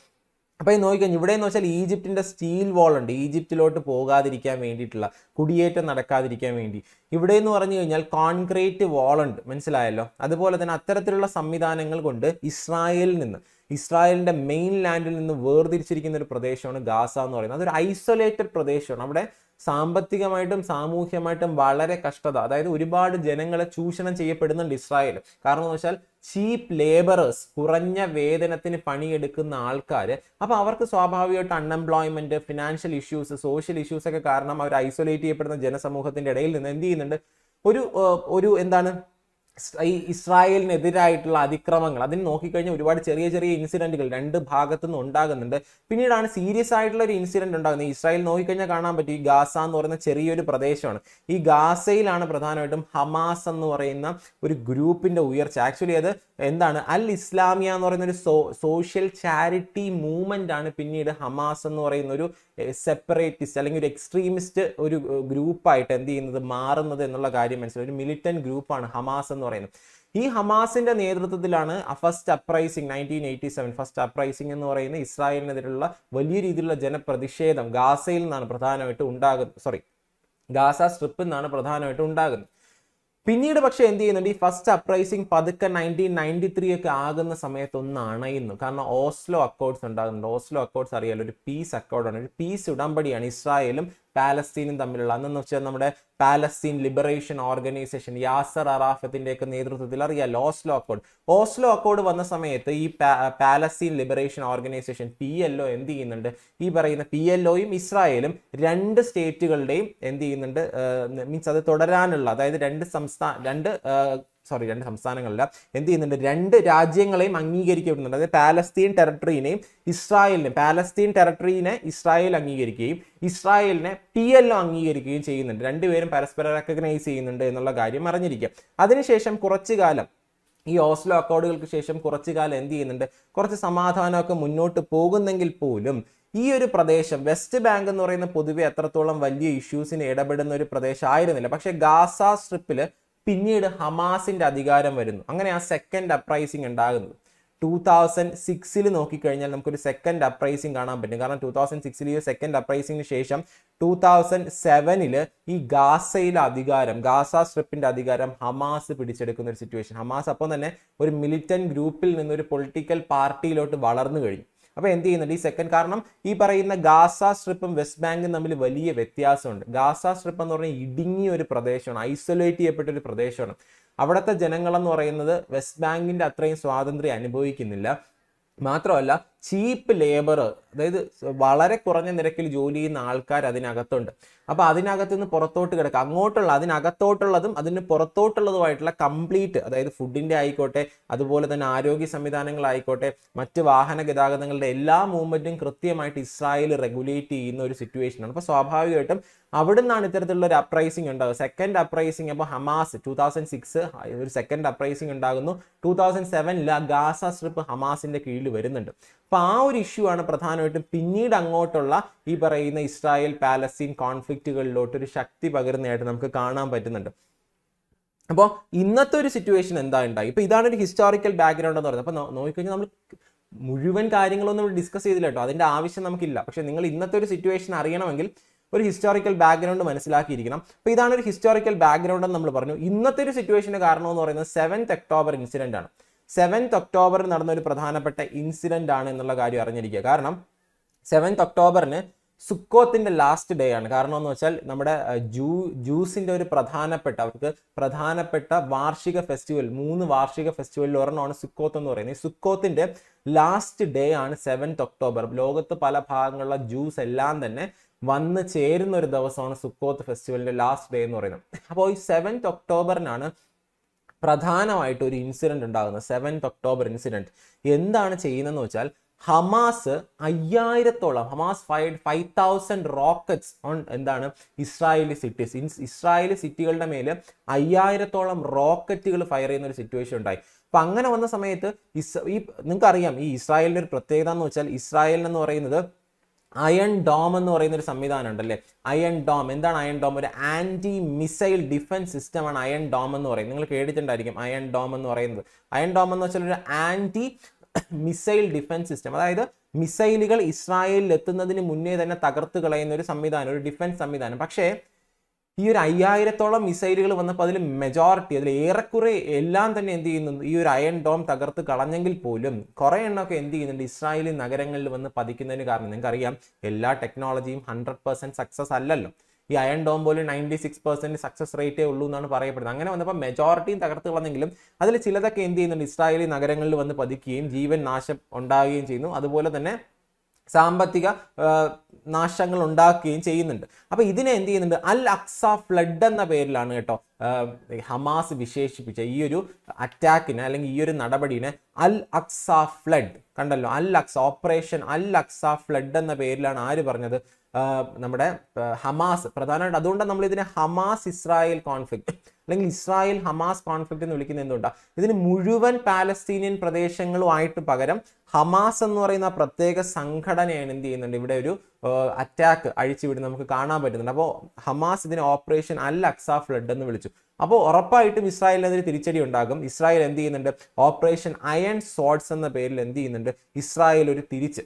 അപ്പൊ ഈ നോക്കിക്കഴിഞ്ഞാൽ ഇവിടെ എന്ന് വെച്ചാൽ ഈജിപ്തിന്റെ സ്റ്റീൽ വാൾ ഉണ്ട് ഈജിപ്തിലോട്ട് പോകാതിരിക്കാൻ വേണ്ടിയിട്ടുള്ള കുടിയേറ്റം നടക്കാതിരിക്കാൻ വേണ്ടി. ഇവിടെ എന്ന് പറഞ്ഞു കഴിഞ്ഞാൽ കോൺക്രീറ്റ് വാൾ ഉണ്ട് മനസ്സിലായല്ലോ? അതുപോലെ തന്നെ അത്തരത്തിലുള്ള സംവിധാനങ്ങൾ കൊണ്ട് ഇസ്രായേലിൽ നിന്ന് ഇസ്രായേലിന്റെ മെയിൻ ലാൻഡിൽ നിന്ന് വേർതിരിച്ചിരിക്കുന്ന ഒരു പ്രദേശമാണ് ഗാസ എന്ന് പറയുന്നത്. അതൊരു ഐസൊലേറ്റഡ് പ്രദേശമാണ്. അവിടെ സാമ്പത്തികമായിട്ടും സാമൂഹ്യമായിട്ടും വളരെ കഷ്ടത. അതായത് ഒരുപാട് ജനങ്ങളെ ചൂഷണം ചെയ്യപ്പെടുന്നുണ്ട് ഇസ്രായേൽ. കാരണം എന്ന് വെച്ചാൽ ചീപ്പ് ലേബറേഴ്സ് കുറഞ്ഞ വേതനത്തിന് പണിയെടുക്കുന്ന ആൾക്കാർ. അപ്പോൾ അവർക്ക് സ്വാഭാവികമായിട്ട് unemployment financial issues social issues ഒക്കെ കാരണം അവർ ഐസൊലേറ്റ് ചെയ്യപ്പെടുന്ന ജനസമൂഹത്തിന്റെ ഇടയിൽ നിന്ന് എന്ത് ചെയ്യുന്നുണ്ട്? ഒരു ഒരു എന്താണ്? ഈ ഇസ്രായേലിനെതിരായിട്ടുള്ള അതിക്രമങ്ങൾ അതിന് നോക്കിക്കഴിഞ്ഞാൽ ഒരുപാട് ചെറിയ ചെറിയ ഇൻസിഡന്റുകൾ രണ്ട് ഭാഗത്തു നിന്ന് ഉണ്ടാകുന്നുണ്ട്. പിന്നീടാണ് സീരിയസ് ആയിട്ടുള്ള ഒരു ഇൻസിഡന്റ് ഉണ്ടാകുന്നത്. ഇസ്രായേൽ നോക്കിക്കഴിഞ്ഞാൽ കാണാൻ പറ്റും ഈ ഗാസ എന്ന് പറയുന്ന ചെറിയൊരു പ്രദേശമാണ്. ഈ ഗാസയിലാണ് പ്രധാനമായിട്ടും ഹമാസ് എന്ന് പറയുന്ന ഒരു ഗ്രൂപ്പിന്റെ ഉയർച്ച. ആക്ച്വലി അത് എന്താണ്? അൽ ഇസ്ലാമിയ എന്ന് പറയുന്ന ഒരു സോഷ്യൽ ചാരിറ്റി മൂവ്മെന്റ് ആണ് പിന്നീട് ഹമാസ് എന്ന് പറയുന്ന ഒരു സെപ്പറേറ്റിസ്റ്റ് അല്ലെങ്കിൽ ഒരു എക്സ്ട്രീമിസ്റ്റ് ഒരു ഗ്രൂപ്പായിട്ട് എന്ത് ചെയ്യുന്നത്? മാറുന്നത് എന്നുള്ള കാര്യം മനസ്സിലായി. ഒരു മിലിറ്റന്റ് ഗ്രൂപ്പാണ് ഹമാസ് എന്ന് പറയുന്നത് ഈ ഹമാസിന്റെ നേതൃത്വത്തിലാണ് first uprising nineteen eighty seven first uprising എന്ന് പറയുന്ന ഇസ്രായേലിനെതിരെയുള്ള വലിയ രീതിയിലുള്ള ജനപ്രതിഷേധം ഗാസയിൽ നിന്നാണ് പ്രധാനമായിട്ട് ഉണ്ടാകുന്നത്. സോറി ഗാസ സ്ട്രിപ്പിൽ നിന്നാണ് പ്രധാനമായിട്ട് ഉണ്ടാകുന്നത്. പിന്നീട് പക്ഷേ എന്ത് ചെയ്യുന്നുണ്ട്? ഈ ഫസ്റ്റ് അപ്രൈസിംഗ് പതുക്കെ നയന്റീൻ നയന്റി ത്രീ ഒക്കെ ആകുന്ന സമയത്ത് ഒന്ന് അണയുന്നു കാരണം ഓസ്ലോ അക്കോർഡ്സ് ഉണ്ടാകുന്നുണ്ട്. ഓസ്ലോ അക്കോർഡ്സ് അറിയാലോ ഒരു പീസ് അക്കോർഡാണ് ഒരു പീസ് ഉടമ്പടിയാണ് ഇസ്രായേലും പാലസ്തീനും തമ്മിലുള്ള അന്നെന്ന് വെച്ചാൽ നമ്മുടെ പാലസ്തീൻ ലിബറേഷൻ ഓർഗനൈസേഷൻ യാസർ അറാഫത്തിന്റെ ഒക്കെ നേതൃത്വത്തിൽ അറിയാലോ ഓസ്ലോ അക്കോഡ് ഓസ്ലോ അക്കോഡ് വന്ന സമയത്ത് ഈ Palestine Liberation Organization P L O എന്ത് ചെയ്യുന്നുണ്ട്? ഈ പറയുന്ന പി എൽ ഒയും ഇസ്രായേലും രണ്ട് സ്റ്റേറ്റുകളുടെയും എന്ത് ചെയ്യുന്നുണ്ട്? മീൻസ് അത് തുടരാനുള്ള അതായത് രണ്ട് സംസ്ഥാന രണ്ട് സോറി രണ്ട് സംസ്ഥാനങ്ങളല്ല. എന്ത് ചെയ്യുന്നുണ്ട്? രണ്ട് രാജ്യങ്ങളെയും അംഗീകരിക്കപ്പെടുന്നുണ്ട് അതായത് പാലസ്തീൻ ടെറിട്ടറിനെയും ഇസ്രായേലിനെയും പാലസ്തീൻ ടെറിട്ടറിനെ ഇസ്രായേൽ അംഗീകരിക്കുകയും ഇസ്രായേലിനെ പി എൽ ഒ അംഗീകരിക്കുകയും ചെയ്യുന്നുണ്ട്. രണ്ടുപേരും പരസ്പരം റെക്കഗ്നൈസ് ചെയ്യുന്നുണ്ട് എന്നുള്ള കാര്യം അറിഞ്ഞിരിക്കുക. അതിനുശേഷം കുറച്ചു കാലം ഈ ഓസ്ലോ അക്കോർഡുകൾക്ക് ശേഷം കുറച്ചു കാലം എന്ത് ചെയ്യുന്നുണ്ട്? കുറച്ച് സമാധാനമൊക്കെ മുന്നോട്ട് പോകുന്നെങ്കിൽ പോലും ഈ ഒരു പ്രദേശം വെസ്റ്റ് ബാങ്ക് എന്ന് പറയുന്ന പൊതുവെ എത്രത്തോളം വലിയ ഇഷ്യൂസിന് ഇടപെടുന്ന ഒരു പ്രദേശമായിരുന്നില്ല. പക്ഷെ ഗാസ സ്ട്രിപ്പിൽ പിന്നീട് ഹമാസിന്റെ അധികാരം വരുന്നു. അങ്ങനെ ആ സെക്കൻഡ് അപ്രൈസിങ് ഉണ്ടാകുന്നത്. ടൂ തൗസൻഡ് സിക്സിൽ നോക്കിക്കഴിഞ്ഞാൽ നമുക്കൊരു സെക്കൻഡ് അപ്രൈസിങ് കാണാൻ പറ്റും. കാരണം ടൂ തൗസൻഡ് സിക്സിൽ ഈ സെക്കൻഡ് അപ്രൈസിങ്ങിന് ശേഷം ടൂ തൗസൻഡ് സെവനിൽ ഈ ഗാസയിലെ അധികാരം ഗാസ സ്ട്രിപ്പിന്റെ അധികാരം ഹമാസ് പിടിച്ചെടുക്കുന്ന ഒരു സിറ്റുവേഷൻ ഹമാസ് അപ്പം തന്നെ ഒരു മിലിറ്റൻ ഗ്രൂപ്പിൽ നിന്ന് ഒരു പൊളിറ്റിക്കൽ പാർട്ടിയിലോട്ട് വളർന്നു കഴിഞ്ഞു. അപ്പൊ എന്ത് ചെയ്യുന്നുണ്ട്? ഈ സെക്കൻഡ് കാരണം ഈ പറയുന്ന ഗാസ സ്ട്രിപ്പും വെസ്റ്റ് ബാങ്കും തമ്മിൽ വലിയ വ്യത്യാസമുണ്ട്. ഗാസ സ്ട്രിപ്പ് എന്ന് പറഞ്ഞാൽ ഇടുങ്ങിയ ഒരു പ്രദേശമാണ്. ഐസൊലേറ്റ് ചെയ്യപ്പെട്ട ഒരു പ്രദേശമാണ്. അവിടുത്തെ ജനങ്ങളെന്ന് പറയുന്നത് വെസ്റ്റ് ബാങ്കിന്റെ അത്രയും സ്വാതന്ത്ര്യം അനുഭവിക്കുന്നില്ല. മാത്രമല്ല ചീപ്പ് ലേബർ അതായത് വളരെ കുറഞ്ഞ നിരക്കിൽ ജോലി ചെയ്യുന്ന ആൾക്കാർ അതിനകത്തുണ്ട്. അപ്പോൾ അതിനകത്ത് നിന്ന് പുറത്തോട്ട് കിടക്കുക. അങ്ങോട്ടുള്ള അതിനകത്തോട്ടുള്ളതും അതിന് പുറത്തോട്ടുള്ളതുമായിട്ടുള്ള കംപ്ലീറ്റ് അതായത് ഫുഡിന്റെ ആയിക്കോട്ടെ അതുപോലെ തന്നെ ആരോഗ്യ സംവിധാനങ്ങളായിക്കോട്ടെ മറ്റ് വാഹന ഗതാഗതങ്ങളുടെ എല്ലാ മൂവ്മെന്റും കൃത്യമായിട്ട് ഇസ്രായേൽ റെഗുലേറ്റ് ചെയ്യുന്ന ഒരു സിറ്റുവേഷനാണ്. അപ്പൊ സ്വാഭാവികമായിട്ടും അവിടെ നിന്നാണ് ഇത്തരത്തിലുള്ള ഒരു അപ്രൈസിംഗ് ഉണ്ടാകുക സെക്കൻഡ് അപ്രൈസിംഗ് അപ്പോൾ ഹമാസ് ടൂ തൗസൻഡ് സിക്സ് ഒരു സെക്കൻഡ് അപ്രൈസിംഗ് ഉണ്ടാകുന്നു. ടൂ തൗസൻഡ് സെവനിൽ ഗാസ സ്ട്രിപ്പ് ഹമാസിന്റെ കീഴിൽ വരുന്നുണ്ട്. അപ്പൊ ആ ഒരു ഇഷ്യൂ ആണ് പ്രധാനമായിട്ടും പിന്നീട് അങ്ങോട്ടുള്ള ഈ പറയുന്ന ഇസ്രായേൽ പാലസ്തീൻ കോൺഫ്ലിക്റ്റുകളിലോട്ട് ഒരു ശക്തി പകരുന്നതായിട്ട് നമുക്ക് കാണാൻ പറ്റുന്നുണ്ട്. അപ്പോൾ ഇന്നത്തെ ഒരു സിറ്റുവേഷൻ എന്താ ഉണ്ടായി? ഇപ്പൊ ഇതാണ് ഒരു ഹിസ്റ്റോറിക്കൽ ബാക്ക്ഗ്രൗണ്ട് എന്ന് പറയുന്നത്. അപ്പൊ നോക്കിക്കഴിഞ്ഞാൽ നമ്മൾ മുഴുവൻ കാര്യങ്ങളൊന്നും ഡിസ്കസ് ചെയ്തില്ല കേട്ടോ. അതിന്റെ ആവശ്യം നമുക്കില്ല. പക്ഷെ നിങ്ങൾ ഇന്നത്തെ ഒരു സിറ്റുവേഷൻ അറിയണമെങ്കിൽ ഒരു ഹിസ്റ്റോറിക്കൽ ബാക്ക്ഗ്രൗണ്ട് മനസ്സിലാക്കിയിരിക്കണം. അപ്പോൾ ഇതാണ് ഒരു ഹിസ്റ്റോറിക്കൽ ബാക്ക്ഗ്രൗണ്ട് എന്ന് നമ്മൾ പറഞ്ഞു. ഇന്നത്തെ ഒരു സിറ്റുവേഷന് കാരണം എന്ന് പറയുന്നത് സെവൻത് ഒക്ടോബർ ഇൻസിഡന്റ് ആണ്. സെവൻത് ഒക്ടോബറിൽ നടന്ന ഒരു പ്രധാനപ്പെട്ട ഇൻസിഡന്റ് ആണ് എന്നുള്ള കാര്യം അറിഞ്ഞിരിക്കുക. കാരണം സെവൻത് ഒക്ടോബറിന് സുക്കോത്തിന്റെ ലാസ്റ്റ് ഡേ ആണ്. കാരണം എന്ന് വെച്ചാൽ നമ്മുടെ ജൂ ജൂസിന്റെ ഒരു പ്രധാനപ്പെട്ട അവർക്ക് പ്രധാനപ്പെട്ട വാർഷിക ഫെസ്റ്റിവൽ മൂന്ന് വാർഷിക ഫെസ്റ്റിവലിൽ ഒരെണ്ണമാണ് സുക്കോത്ത് എന്ന് പറയുന്നത്. ഈ സുക്കോത്തിന്റെ ലാസ്റ്റ് ഡേ ആണ് സെവൻത് ഒക്ടോബർ. ലോകത്ത് പല ഭാഗങ്ങളിലുള്ള ജ്യൂസ് എല്ലാം തന്നെ വന്ന് ചേരുന്ന ഒരു ദിവസമാണ് സുക്കോത്ത് ഫെസ്റ്റിവലിന്റെ ലാസ്റ്റ് ഡേ എന്ന് പറയുന്നത്. അപ്പോൾ ഈ സെവൻത് ഒക്ടോബറിനാണ് പ്രധാനമായിട്ട് ഒരു ഇൻസിഡന്റ് ഉണ്ടാകുന്നത് സെവൻത് ഒക്ടോബർ ഇൻസിഡന്റ് എന്താണ് ചെയ്യുന്നതെന്ന് വെച്ചാൽ ഹമാസ് അയ്യായിരത്തോളം Hamas five five thousand rockets on എന്താണ്? ഇസ്രായേലി സിറ്റീസ് ഇസ്രായേലി സിറ്റികളുടെ മേൽ അയ്യായിരത്തോളം റോക്കറ്റുകൾ ഫയർ ചെയ്യുന്ന ഒരു സിറ്റുവേഷൻ ഉണ്ടായി. അപ്പം അങ്ങനെ വന്ന സമയത്ത് ഇസ് ഈ നിങ്ങൾക്കറിയാം ഈ ഇസ്രായേലിന്റെ ഒരു പ്രത്യേകത എന്ന് വെച്ചാൽ ഇസ്രായേൽ എന്ന് പറയുന്നത് അയൺ ഡോം എന്ന് പറയുന്ന ഒരു സംവിധാനം ഉണ്ടല്ലേ അയൺ ഡോം എന്താണ് അയൺ ഡോം ഒരു ആന്റി മിസൈൽ ഡിഫൻസ് സിസ്റ്റമാണ് അയൺ ഡോം എന്ന് പറയുന്നത്. നിങ്ങൾ കേട്ടിട്ടുണ്ടായിരിക്കും അയൺ ഡോം എന്ന് പറയുന്നത്. അയൺ ഡോം എന്ന് വെച്ചാൽ ഒരു ആന്റി മിസൈൽ ഡിഫൻസ് സിസ്റ്റം അതായത് മിസൈലുകൾ ഇസ്രായേലിൽ എത്തുന്നതിന് മുന്നേ തന്നെ തകർത്ത് കളയുന്ന ഒരു സംവിധാനം ഒരു ഡിഫൻസ് സംവിധാനം. പക്ഷേ ഈ ഒരു അയ്യായിരത്തോളം മിസൈലുകൾ വന്നപ്പോൾ അതിൽ മെജോറിറ്റി അതിൽ ഏറെക്കുറെ എല്ലാം തന്നെ എന്ത് ചെയ്യുന്നുണ്ട് ഈ ഒരു അയൺ ഡോം തകർത്ത് കളഞ്ഞെങ്കിൽ പോലും കുറേ എണ്ണമൊക്കെ എന്ത് ചെയ്യുന്നുണ്ട്? ഇസ്രായേലി നഗരങ്ങളിൽ വന്ന് പതിക്കുന്നതിന് കാരണം. നിങ്ങൾക്കറിയാം എല്ലാ ടെക്നോളജിയും ഹൺഡ്രഡ് പെർസെന്റ് സക്സസ് അല്ലല്ലോ. ഈ അയൺ ഡോം പോലും നയന്റി സിക്സ് പെർസെന്റ് സക്സസ് റേറ്റേ ഉള്ളൂ എന്നാണ് പറയപ്പെടുന്നത്. അങ്ങനെ വന്നപ്പോൾ മെജോറിറ്റിയും തകർത്ത് കളഞ്ഞെങ്കിലും അതിൽ ചിലതൊക്കെ എന്ത് ചെയ്യുന്നുണ്ട്? ഇസ്രായേലി നഗരങ്ങളിൽ വന്ന് പതിക്കുകയും ജീവൻ നാശം ഉണ്ടാവുകയും ചെയ്യുന്നു. അതുപോലെ തന്നെ സാമ്പത്തിക നാശങ്ങൾ ഉണ്ടാക്കുകയും ചെയ്യുന്നുണ്ട്. അപ്പൊ ഇതിനെ എന്ത് ചെയ്യുന്നുണ്ട്? അൽ അക്സ ഫ്ലഡ് എന്ന പേരിലാണ് കേട്ടോ ഹമാസ് വിശേഷിപ്പിച്ച ഈ ഒരു അറ്റാക്കിനെ അല്ലെങ്കിൽ ഈ ഒരു നടപടിനെ അൽ അക്സ ഫ്ലഡ് കണ്ടല്ലോ. Al Aqsa operation Al Aqsa Flood എന്ന പേരിലാണ് ആര് പറഞ്ഞത്? നമ്മുടെ ഹമാസ്. പ്രധാനമായിട്ട് അതുകൊണ്ടാണ് നമ്മൾ ഇതിനെ ഹമാസ് ഇസ്രായേൽ കോൺഫ്ലിക്ട് അല്ലെങ്കിൽ ഇസ്രായേൽ ഹമാസ് കോൺഫ്ലിക്റ്റ് എന്ന് വിളിക്കുന്ന എന്തുകൊണ്ടാണ് ഇതിന് മുഴുവൻ പാലസ്തീനിയൻ പ്രദേശങ്ങളുമായിട്ട് പകരം ഹമാസ് എന്ന് പറയുന്ന പ്രത്യേക സംഘടനയാണ് എന്ത് ചെയ്യുന്നുണ്ട്? ഇവിടെ ഒരു അറ്റാക്ക് അഴിച്ചുവിട്ട് നമുക്ക് കാണാൻ പറ്റുന്നുണ്ട്. അപ്പോൾ ഹമാസ് ഇതിനെ ഓപ്പറേഷൻ അൽ അക്സ ഫ്ലഡ് എന്ന് വിളിച്ചു. അപ്പോൾ ഉറപ്പായിട്ടും ഇസ്രായേലിനെതിരെ തിരിച്ചടി ഉണ്ടാകും. ഇസ്രായേൽ എന്ത് ചെയ്യുന്നുണ്ട്? ഓപ്പറേഷൻ അയൺ സോഡ്സ് എന്ന പേരിൽ എന്ത് ചെയ്യുന്നുണ്ട്? ഇസ്രായേൽ ഒരു തിരിച്ച്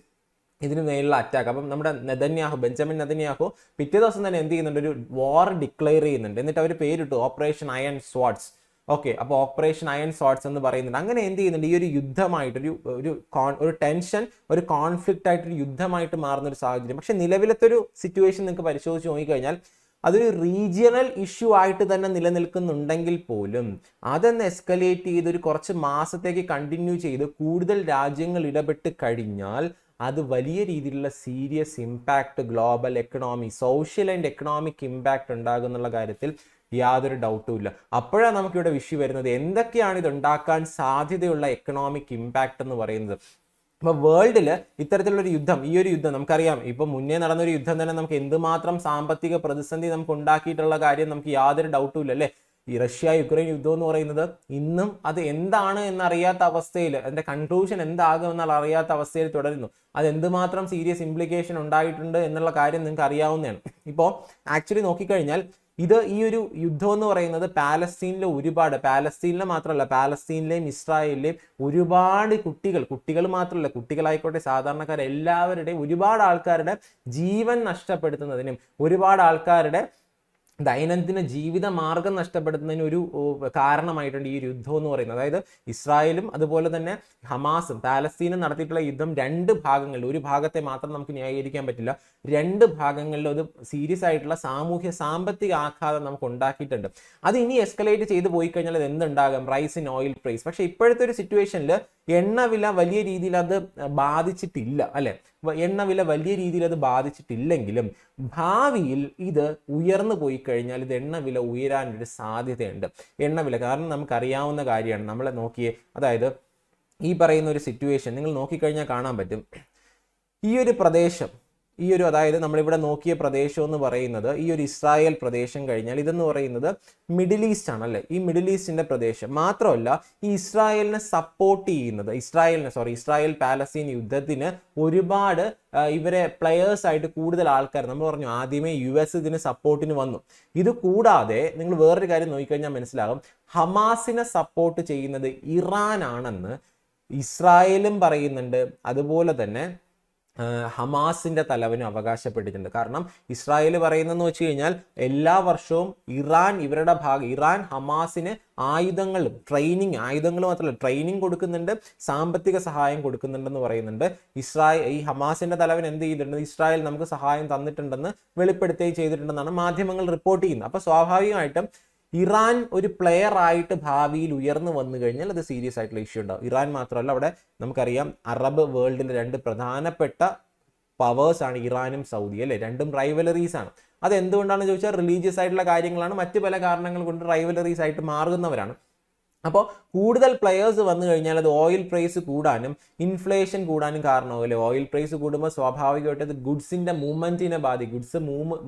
ഇതിന് നേരിലുള്ള അറ്റാക്ക് അപ്പം നമ്മുടെ നെതന്യാഹു ബെഞ്ചമിൻ നെതന്യാഹു പിറ്റേ ദിവസം തന്നെ എന്ത് ചെയ്യുന്നുണ്ട്? ഒരു വാർ ഡിക്ലെയർ ചെയ്യുന്നുണ്ട്. എന്നിട്ട് അവർ പേരിട്ടു ഓപ്പറേഷൻ അയൺ സ്വാട്സ് ഓക്കെ അപ്പോൾ ഓപ്പറേഷൻ അയൺ സ്വാട്സ് എന്ന് പറയുന്നുണ്ട്. അങ്ങനെ എന്ത് ചെയ്യുന്നുണ്ട്? ഈ ഒരു യുദ്ധമായിട്ട് ഒരു ഒരു കോൺ ഒരു ടെൻഷൻ ഒരു കോൺഫ്ലിക്റ്റ് ആയിട്ട് ഒരു യുദ്ധമായിട്ട് മാറുന്ന ഒരു സാഹചര്യം. പക്ഷെ നിലവിലത്തെ ഒരു സിറ്റുവേഷൻ നിങ്ങൾക്ക് പരിശോധിച്ച് നോക്കിക്കഴിഞ്ഞാൽ അതൊരു റീജിയണൽ ഇഷ്യൂ ആയിട്ട് തന്നെ നിലനിൽക്കുന്നുണ്ടെങ്കിൽ പോലും അതൊന്ന് എസ്കലേറ്റ് ചെയ്ത് ഒരു കുറച്ച് മാസത്തേക്ക് കണ്ടിന്യൂ ചെയ്ത് കൂടുതൽ രാജ്യങ്ങൾ ഇടപെട്ട് കഴിഞ്ഞാൽ അത് വലിയ രീതിയിലുള്ള serious impact global economy social and economic impact ഉണ്ടാകുന്നുള്ള കാര്യത്തിൽ യാതൊരു ഡൗട്ടും ഇല്ല. അപ്പോഴാണ് നമുക്കിവിടെ വിഷു വരുന്നത്. എന്തൊക്കെയാണ് ഇത് ഉണ്ടാക്കാൻ സാധ്യതയുള്ള എക്കണോമിക് ഇമ്പാക്ട് എന്ന് പറയുന്നത്? അപ്പൊ വേൾഡിൽ ഇത്തരത്തിലുള്ളൊരു യുദ്ധം ഈ ഒരു യുദ്ധം നമുക്കറിയാം. ഇപ്പൊ മുന്നേ നടന്നൊരു യുദ്ധം തന്നെ നമുക്ക് എന്തുമാത്രം സാമ്പത്തിക പ്രതിസന്ധി നമുക്ക് ഉണ്ടാക്കിയിട്ടുള്ള കാര്യം നമുക്ക് യാതൊരു ഡൗട്ടും ഇല്ല അല്ലേ? ഈ റഷ്യ യുക്രൈൻ യുദ്ധം എന്ന് പറയുന്നത് ഇന്നും അത് എന്താണ് എന്നറിയാത്ത അവസ്ഥയിൽ അതിന്റെ കൺക്ലൂഷൻ എന്താകും എന്നാൽ അറിയാത്ത അവസ്ഥയിൽ തുടരുന്നു. അത് എന്തുമാത്രം സീരിയസ് ഇംപ്ലിക്കേഷൻ ഉണ്ടായിട്ടുണ്ട് എന്നുള്ള കാര്യം നിങ്ങൾക്ക് അറിയാവുന്നതാണ്. ഇപ്പോൾ ആക്ച്വലി നോക്കിക്കഴിഞ്ഞാൽ ഇത് ഈ ഒരു യുദ്ധം എന്ന് പറയുന്നത് പാലസ്തീനിലെ ഒരുപാട് പാലസ്തീനിലെ മാത്രമല്ല പാലസ്തീനിലെയും ഇസ്രായേലിലെയും ഒരുപാട് കുട്ടികൾ കുട്ടികൾ മാത്രമല്ല കുട്ടികളായിക്കോട്ടെ സാധാരണക്കാർ എല്ലാവരുടെയും ഒരുപാട് ആൾക്കാരുടെ ജീവൻ നഷ്ടപ്പെടുത്തുന്നതിനും ഒരുപാട് ആൾക്കാരുടെ ദൈനംദിന ജീവിത മാർഗം നഷ്ടപ്പെടുത്തുന്നതിന് ഒരു കാരണമായിട്ടുണ്ട് ഈ യുദ്ധം എന്ന് പറയുന്നത്. അതായത് ഇസ്രായേലും അതുപോലെ തന്നെ ഹമാസും പാലസ്തീനും നടത്തിയിട്ടുള്ള യുദ്ധം രണ്ട് ഭാഗങ്ങളിൽ ഒരു ഭാഗത്തെ മാത്രം നമുക്ക് ന്യായീകരിക്കാൻ പറ്റില്ല. രണ്ട് ഭാഗങ്ങളിലും അത് സീരിയസ് ആയിട്ടുള്ള സാമൂഹ്യ സാമ്പത്തിക ആഘാതം നമുക്ക് ഉണ്ടാക്കിയിട്ടുണ്ട്. അത് ഇനി എസ്കലേറ്റ് ചെയ്ത് പോയി കഴിഞ്ഞാൽ അത് എന്തുണ്ടാകും? റൈസ് ഇൻ ഓയിൽ പ്രൈസ് പക്ഷെ ഇപ്പോഴത്തെ ഒരു സിറ്റുവേഷനിൽ എണ്ണവില വലിയ രീതിയിൽ അത് ബാധിച്ചിട്ടില്ല അല്ലെ? വ- എണ്ണവില വലിയ രീതിയിൽ അത് ബാധിച്ചിട്ടില്ലെങ്കിലും ഭാവിയിൽ ഇത് ഉയർന്നു പോയി കഴിഞ്ഞാൽ ഇത് എണ്ണ വില ഉയരാനൊരു സാധ്യതയുണ്ട്. എണ്ണ വില. കാരണം നമുക്കറിയാവുന്ന കാര്യമാണ്. നമ്മളെ നോക്കിയേ അതായത് ഈ പറയുന്ന ഒരു സിറ്റുവേഷൻ നിങ്ങൾ നോക്കിക്കഴിഞ്ഞാൽ കാണാൻ പറ്റും. ഈ ഒരു പ്രദേശം ഈ ഒരു അതായത് നമ്മളിവിടെ നോക്കിയ പ്രദേശം എന്ന് പറയുന്നത് ഈ ഒരു ഇസ്രായേൽ പ്രദേശം കഴിഞ്ഞാൽ ഇതെന്ന് പറയുന്നത് മിഡിൽ ഈസ്റ്റ് ആണല്ലേ ഈ മിഡിൽ ഈസ്റ്റിന്റെ പ്രദേശം. മാത്രമല്ല ഈ ഇസ്രായേലിനെ സപ്പോർട്ട് ചെയ്യുന്നത് ഇസ്രായേലിനെ സോറി ഇസ്രായേൽ പാലസ്തീൻ യുദ്ധത്തിന് ഒരുപാട് ഇവരെ പ്ലെയേഴ്സ് ആയിട്ട് കൂടുതൽ ആൾക്കാർ നമ്മൾ പറഞ്ഞു ആദ്യമേ യു എസ് ഇതിന് സപ്പോർട്ടിന് വന്നു. ഇത് കൂടാതെ നിങ്ങൾ വേറൊരു കാര്യം നോക്കിക്കഴിഞ്ഞാൽ മനസ്സിലാകും ഹമാസിനെ സപ്പോർട്ട് ചെയ്യുന്നത് ഇറാൻ ആണെന്ന് ഇസ്രായേലും പറയുന്നുണ്ട്. അതുപോലെ തന്നെ ഹമാസിന്റെ തലവനും അവകാശപ്പെട്ടിട്ടുണ്ട്. കാരണം ഇസ്രായേൽ പറയുന്നതെന്ന് വെച്ച് കഴിഞ്ഞാൽ എല്ലാ വർഷവും ഇറാൻ ഇവരുടെ ഭാഗം ഇറാൻ ഹമാസിന് ആയുധങ്ങളും ട്രെയിനിങ് ആയുധങ്ങൾ മാത്രമല്ല ട്രെയിനിങ് കൊടുക്കുന്നുണ്ട് സാമ്പത്തിക സഹായം കൊടുക്കുന്നുണ്ടെന്ന് പറയുന്നുണ്ട്. ഇസ്രായേൽ ഈ ഹമാസിന്റെ തലവൻ എന്ത് ചെയ്തിട്ടുണ്ട്? ഇസ്രായേൽ നമുക്ക് സഹായം തന്നിട്ടുണ്ടെന്ന് വെളിപ്പെടുത്തുകയും ചെയ്തിട്ടുണ്ടെന്നാണ് മാധ്യമങ്ങൾ റിപ്പോർട്ട് ചെയ്യുന്നത്. അപ്പൊ സ്വാഭാവികമായിട്ടും ഇറാൻ ഒരു പ്ലെയർ ആയിട്ട് ഭാവിയിൽ ഉയർന്നു വന്നു കഴിഞ്ഞാൽ അത് സീരിയസ് ആയിട്ടുള്ള ഇഷ്യൂ ഉണ്ടാവും. ഇറാൻ മാത്രമല്ല അവിടെ നമുക്കറിയാം അറബ് വേൾഡിലെ രണ്ട് പ്രധാനപ്പെട്ട പവേഴ്സ് ആണ് ഇറാനും സൗദി അല്ലേ? രണ്ടും റൈവലറീസ് ആണ്. അത് എന്തുകൊണ്ടാണെന്ന് ചോദിച്ചാൽ റിലീജിയസ് ആയിട്ടുള്ള കാര്യങ്ങളാണ്. മറ്റു പല കാരണങ്ങൾ കൊണ്ട് റൈവലറീസ് ആയിട്ട് മാറുന്നവരാണ്. അപ്പോൾ കൂടുതൽ പ്ലെയേഴ്സ് വന്നു കഴിഞ്ഞാൽ അത് ഓയിൽ പ്രൈസ് കൂടാനും ഇൻഫ്ലേഷൻ കൂടാനും കാരണമാവില്ലേ? ഓയിൽ പ്രൈസ് കൂടുമ്പോൾ സ്വാഭാവികമായിട്ട് അത് ഗുഡ്സിന്റെ മൂവ്മെന്റിനെ ബാധിക്കും ഗുഡ്സ്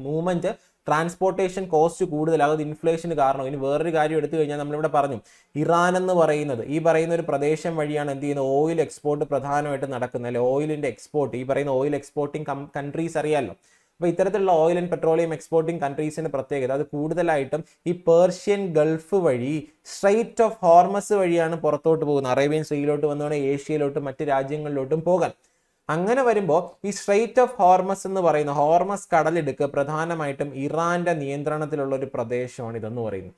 മൂവ്മെന്റ് ട്രാൻസ്പോർട്ടേഷൻ കോസ്റ്റ് കൂടുതലാകും അത് ഇൻഫ്ലേഷന് കാരണം. ഇനി വേറൊരു കാര്യം എടുത്തു കഴിഞ്ഞാൽ നമ്മളിവിടെ പറഞ്ഞു ഇറാൻ എന്ന് പറയുന്നത് ഈ പറയുന്ന ഒരു പ്രദേശം വഴിയാണ് എന്ത് ചെയ്യുന്നത്? ഓയിൽ എക്സ്പോർട്ട് പ്രധാനമായിട്ട് നടക്കുന്നത്. അല്ലെ? ഓയിലിന്റെ എക്സ്പോർട്ട് ഈ പറയുന്ന ഓയിൽ എക്സ്പോർട്ടിങ് കൺട്രീസ് അറിയാമല്ലോ അപ്പോൾ ഇത്തരത്തിലുള്ള ഓയിൽ ആൻഡ് പെട്രോളിയം എക്സ്പോർട്ടിംഗ് കൺട്രീസിന്റെ പ്രത്യേകത. അത് കൂടുതലായിട്ടും ഈ പേർഷ്യൻ ഗൾഫ് വഴി സ്ട്രൈറ്റ് ഓഫ് ഹോർമസ് വഴിയാണ് പുറത്തോട്ട് പോകുന്നത്. അറേബ്യൻ സീയിലോട്ട് വന്നുകൊണ്ട് ഏഷ്യയിലോട്ടും മറ്റ് രാജ്യങ്ങളിലോട്ടും പോകാൻ. അങ്ങനെ വരുമ്പോൾ ഈ സ്ട്രൈറ്റ് ഓഫ് ഹോർമസ് എന്ന് പറയുന്ന ഹോർമസ് കടലിടുക്ക് പ്രധാനമായിട്ടും ഇറാന്റെ നിയന്ത്രണത്തിലുള്ള ഒരു പ്രദേശമാണ് ഇതെന്ന് പറയുന്നത്.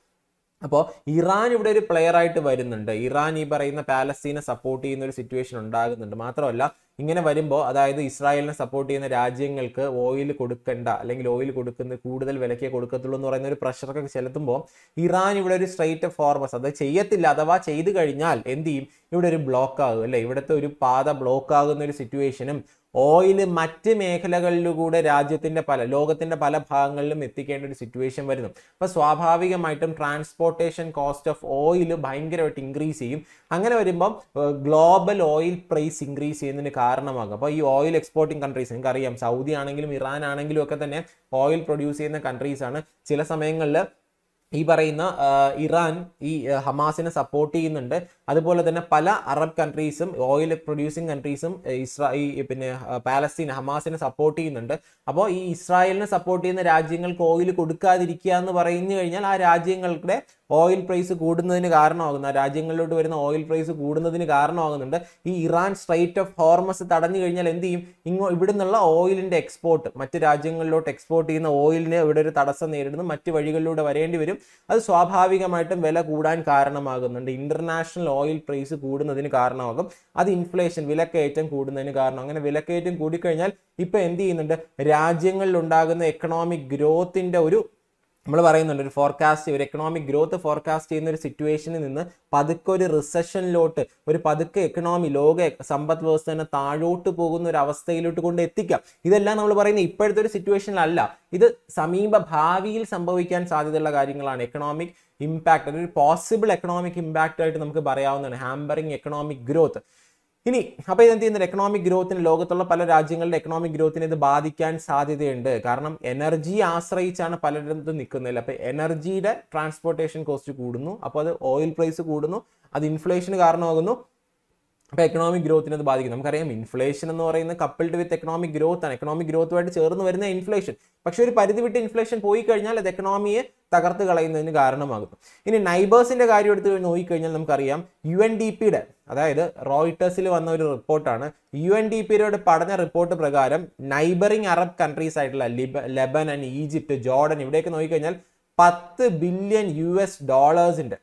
അപ്പോൾ ഇറാൻ ഇവിടെ ഒരു പ്ലെയർ ആയിട്ട് വരുന്നുണ്ട്. ഇറാൻ ഈ പറയുന്ന പാലസ്തീനെ സപ്പോർട്ട് ചെയ്യുന്ന ഒരു സിറ്റുവേഷൻ ഉണ്ടാകുന്നുണ്ട്. മാത്രമല്ല ഇങ്ങനെ വരുമ്പോൾ അതായത് ഇസ്രായേലിനെ സപ്പോർട്ട് ചെയ്യുന്ന രാജ്യങ്ങൾക്ക് ഓയിൽ കൊടുക്കണ്ട അല്ലെങ്കിൽ ഓയിൽ കൊടുക്കുന്ന കൂടുതൽ വിലക്കേ കൊടുക്കത്തുള്ളൂ എന്ന് പറയുന്ന ഒരു പ്രഷറൊക്കെ ചെലുത്തുമ്പോൾ ഇറാൻ ഇവിടെ ഒരു സ്ട്രൈറ്റ് ഫോർമസ് അത് ചെയ്യത്തില്ല അഥവാ ചെയ്തു കഴിഞ്ഞാൽ എന്ത് ചെയ്യും? ഇവിടെ ഒരു ബ്ലോക്ക് ആകും അല്ലെ? ഇവിടുത്തെ ഒരു പാത ബ്ലോക്ക് ആകുന്ന ഒരു സിറ്റുവേഷനും ഓയിൽ മറ്റ് മേഖലകളിലൂടെ രാജ്യത്തിന്റെ പല ലോകത്തിന്റെ പല ഭാഗങ്ങളിലും എത്തിക്കേണ്ട ഒരു സിറ്റുവേഷൻ വരുന്നു. അപ്പോൾ സ്വാഭാവികമായിട്ടും ട്രാൻസ്പോർട്ടേഷൻ കോസ്റ്റ് ഓഫ് ഓയിൽ ഭയങ്കരമായിട്ട് ഇൻക്രീസ് ചെയ്യും. അങ്ങനെ വരുമ്പം ഗ്ലോബൽ ഓയിൽ പ്രൈസ് ഇൻക്രീസ് ചെയ്യുന്നതിന് കാരണമാകും. അപ്പോൾ ഈ ഓയിൽ എക്സ്പോർട്ടിംഗ് കൺട്രീസ് നിങ്ങൾക്കറിയാം സൗദി ആണെങ്കിലും ഇറാൻ ആണെങ്കിലും ഒക്കെ തന്നെ ഓയിൽ പ്രൊഡ്യൂസ് ചെയ്യുന്ന കൺട്രീസ് ആണ്. ചില സമയങ്ങളിൽ ഈ പറയുന്ന ഇറാൻ ഈ ഹമാസിനെ സപ്പോർട്ട് ചെയ്യുന്നുണ്ട്. അതുപോലെ തന്നെ പല അറബ് കൺട്രീസും ഓയിൽ പ്രൊഡ്യൂസിങ് കൺട്രീസും ഇസ്രാ പിന്നെ പാലസ്തീൻ ഹമാസിനെ സപ്പോർട്ട് ചെയ്യുന്നുണ്ട്. അപ്പോൾ ഈ ഇസ്രായേലിനെ സപ്പോർട്ട് ചെയ്യുന്ന രാജ്യങ്ങൾക്ക് ഓയിൽ കൊടുക്കാതിരിക്കുക എന്ന് പറഞ്ഞു കഴിഞ്ഞാൽ ആ രാജ്യങ്ങളുടെ ഓയിൽ പ്രൈസ് കൂടുന്നതിന് കാരണമാകുന്നു. ആ രാജ്യങ്ങളിലോട്ട് വരുന്ന ഓയിൽ പ്രൈസ് കൂടുന്നതിന് കാരണമാകുന്നുണ്ട്. ഈ ഇറാൻ സ്ട്രൈറ്റ് ഓഫ് ഹോർമസ് തടഞ്ഞു കഴിഞ്ഞാൽ എന്ത് ചെയ്യും? ഇങ്ങോ ഇവിടെ നിന്നുള്ള ഓയിലിന്റെ എക്സ്പോർട്ട് മറ്റ് രാജ്യങ്ങളിലോട്ട് എക്സ്പോർട്ട് ചെയ്യുന്ന ഓയിലിനെ ഇവിടെ ഒരു തടസ്സം നേരിടുന്നു. മറ്റ് വഴികളിലൂടെ വരേണ്ടി വരും. അത് സ്വാഭാവികമായിട്ടും വില കൂടാൻ കാരണമാകുന്നുണ്ട്. ഇന്റർനാഷണൽ ഓയിൽ പ്രൈസ് കൂടുന്നതിന് കാരണമാകും. അത് ഇൻഫ്ലേഷൻ വിലക്കയറ്റം കൂടുന്നതിന് കാരണം അങ്ങനെ വിലക്കയറ്റം കൂടിക്കഴിഞ്ഞാൽ ഇപ്പൊ എന്ത് ചെയ്യുന്നുണ്ട്? രാജ്യങ്ങളിൽ ഉണ്ടാകുന്ന എക്കണോമിക് ഗ്രോത്തിന്റെ ഒരു നമ്മൾ പറയുന്നുണ്ട് ഒരു ഫോർകാസ്റ്റ് ഒരു എക്കണോമിക് ഗ്രോത്ത് ഫോർകാസ്റ്റ് ചെയ്യുന്ന ഒരു സിറ്റുവേഷനിൽ നിന്ന് പതുക്കെ ഒരു റിസഷനിലോട്ട് ഒരു പതുക്കെ എക്കണോമി ലോക സമ്പദ് വ്യവസ്ഥ തന്നെ താഴോട്ട് പോകുന്ന ഒരു അവസ്ഥയിലോട്ട് കൊണ്ട് എത്തിക്കാം. ഇതെല്ലാം നമ്മൾ പറയുന്ന ഇപ്പോഴത്തെ ഒരു സിറ്റുവേഷനിലല്ല ഇത് സമീപ ഭാവിയിൽ സംഭവിക്കാൻ സാധ്യതയുള്ള കാര്യങ്ങളാണ്. എക്കണോമിക് ഇമ്പാക്ട് അതൊരു പോസിബിൾ എക്കണോമിക് ഇമ്പാക്റ്റ് ആയിട്ട് നമുക്ക് പറയാവുന്നതാണ്. ഹാമ്പറിങ് എക്കണോമിക് ഗ്രോത്ത് ഇനി അപ്പോൾ ഇതെന്ത് ചെയ്യുന്നത് എക്കണോമിക് ഗ്രോത്തിന് ലോകത്തുള്ള പല രാജ്യങ്ങളുടെ എക്കണോമിക് ഗ്രോത്തിനെ ഇത് ബാധിക്കാൻ സാധ്യതയുണ്ട്. കാരണം എനർജി ആശ്രയിച്ചാണ് പലരിടത്തും നിൽക്കുന്നത്. അപ്പോൾ എനർജിയുടെ ട്രാൻസ്പോർട്ടേഷൻ കോസ്റ്റ് കൂടുന്നു. അപ്പോൾ അത് ഓയിൽ പ്രൈസ് കൂടുന്നു. അത് ഇൻഫ്ലേഷന് കാരണമാകുന്നു. അപ്പോൾ എക്കണോമിക് ഗ്രോത്തിനെ അത് ബാധിക്കും നമുക്കറിയാം ഇൻഫ്ലേഷൻ എന്ന് പറയുന്നത് കപ്പിൾഡ് വിത്ത് എക്കണോമിക് ഗ്രോത്ത് ആണ്. എക്കണോമിക് ഗ്രോത്തുമായിട്ട് ചേർന്ന് വരുന്ന ഇൻഫ്ലേഷൻ പക്ഷേ ഒരു പരിധി വിട്ട് ഇൻഫ്ലേഷൻ പോയി കഴിഞ്ഞാൽ അത് എക്കണോമിയെ തകർത്ത് കളയുന്നതിന് കാരണമാകുന്നു. ഇനി നൈബേഴ്സിന്റെ കാര്യം എടുത്ത് നോക്കിക്കഴിഞ്ഞാൽ നമുക്കറിയാം യു എൻ ഡി പിയുടെ അതായത് റോയിട്ടേഴ്സിൽ വന്ന ഒരു റിപ്പോർട്ടാണ് യു എൻ ഡി പിയുടെ പഠന റിപ്പോർട്ട് പ്രകാരം നൈബറിങ് അറബ് കൺട്രീസ് ആയിട്ടുള്ള ലിബ ലെബനൻ ഈജിപ്റ്റ് ജോർഡൻ ഇവിടെയൊക്കെ നോക്കിക്കഴിഞ്ഞാൽ പത്ത് billion U S ഡോളേഴ്സിന്റെ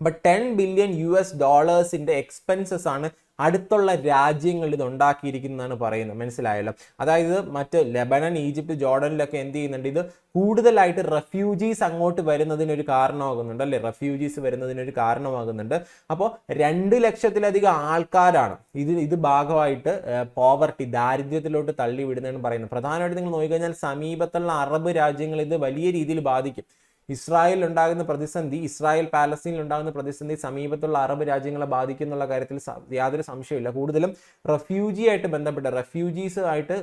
but ten billion U S ഡോളേഴ്സിന്റെ expenses ആണ് അടുത്തുള്ള രാജ്യങ്ങളിൽ ഇത് ഉണ്ടാക്കിയിരിക്കുന്നതാണ് പറയുന്നത്. മനസ്സിലായല്ലോ? അതായത് മറ്റ് ലെബനൻ ഈജിപ്ത് ജോർഡനിലൊക്കെ എന്ത് ചെയ്യുന്നുണ്ട്? ഇത് കൂടുതലായിട്ട് റെഫ്യൂജീസ് അങ്ങോട്ട് വരുന്നതിനൊരു കാരണമാകുന്നുണ്ട് അല്ലെ? റെഫ്യൂജീസ് വരുന്നതിനൊരു കാരണമാകുന്നുണ്ട്. അപ്പോൾ രണ്ട് ലക്ഷത്തിലധികം ആൾക്കാരാണ് ഇത് ഇത് ഭാഗമായിട്ട് പോവർട്ടി ദാരിദ്ര്യത്തിലോട്ട് തള്ളി വിടുന്നതെന്ന് പറയുന്നത്. പ്രധാനമായിട്ട് നിങ്ങൾ നോക്കിക്കഴിഞ്ഞാൽ സമീപത്തുള്ള അറബ് രാജ്യങ്ങൾ ഇത് വലിയ രീതിയിൽ ബാധിക്കും. ഇസ്രായേലിൽ ഉണ്ടാകുന്ന പ്രതിസന്ധി ഇസ്രായേൽ പാലസ്തീനിൽ ഉണ്ടാകുന്ന പ്രതിസന്ധി സമീപത്തുള്ള അറബ് രാജ്യങ്ങളെ ബാധിക്കുന്നുള്ള കാര്യത്തിൽ യാതൊരു സംശയമില്ല കൂടുതലും റെഫ്യൂജി ആയിട്ട് ബന്ധപ്പെട്ട റെഫ്യൂജീസ് ആയിട്ട്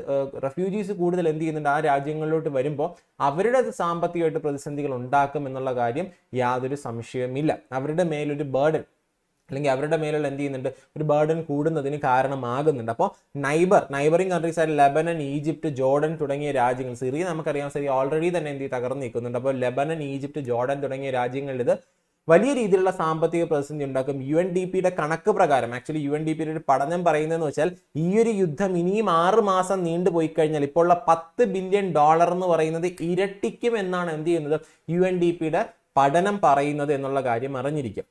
റെഫ്യൂജീസ് കൂടുതൽ എന്ത് ചെയ്യുന്നുണ്ട്? ആ രാജ്യങ്ങളിലോട്ട് വരുമ്പോൾ അവരുടെ സാമ്പത്തികമായിട്ട് പ്രതിസന്ധികൾ ഉണ്ടാക്കും എന്നുള്ള കാര്യം യാതൊരു സംശയവുമില്ല. അവരുടെ മേലൊരു ബേർഡൻ അല്ലെങ്കിൽ അവരുടെ മേലുള്ള എന്ത് ചെയ്യുന്നുണ്ട്? ഒരു ബേർഡൻ കൂടുന്നതിന് കാരണമാകുന്നുണ്ട്. അപ്പോൾ നൈബർ നൈബറിംഗ് കൺട്രീസ് ആയ ലെബനൻ ഈജിപ്റ്റ് ജോർഡൻ തുടങ്ങിയ രാജ്യങ്ങൾ സിറിയ നമുക്കറിയാം സിറിയ ഓൾറെഡി തന്നെ എന്ത് തകർന്നു നിൽക്കുന്നുണ്ട്. അപ്പോൾ ലെബനൻ ഈജിപ്റ്റ് ജോർഡൻ തുടങ്ങിയ രാജ്യങ്ങളിൽ ഇത് വലിയ രീതിയിലുള്ള സാമ്പത്തിക പ്രതിസന്ധി ഉണ്ടാക്കും. യു എൻ ഡി പിയുടെ കണക്ക് പ്രകാരം ആക്ച്വലി യു എൻ ഡി പിയുടെ ഒരു പഠനം പറയുന്നതെന്ന് വെച്ചാൽ ഈ ഒരു യുദ്ധം ഇനിയും ആറ് മാസം നീണ്ടുപോയി കഴിഞ്ഞാൽ ഇപ്പോൾ ഉള്ള പത്ത് ബില്യൺ ഡോളർ എന്ന് പറയുന്നത് ഇരട്ടിക്കും എന്നാണ് എന്ത് ചെയ്യുന്നത്? യു എൻ ഡി പിയുടെ പഠനം പറയുന്നത് എന്നുള്ള കാര്യം അറിഞ്ഞിരിക്കും.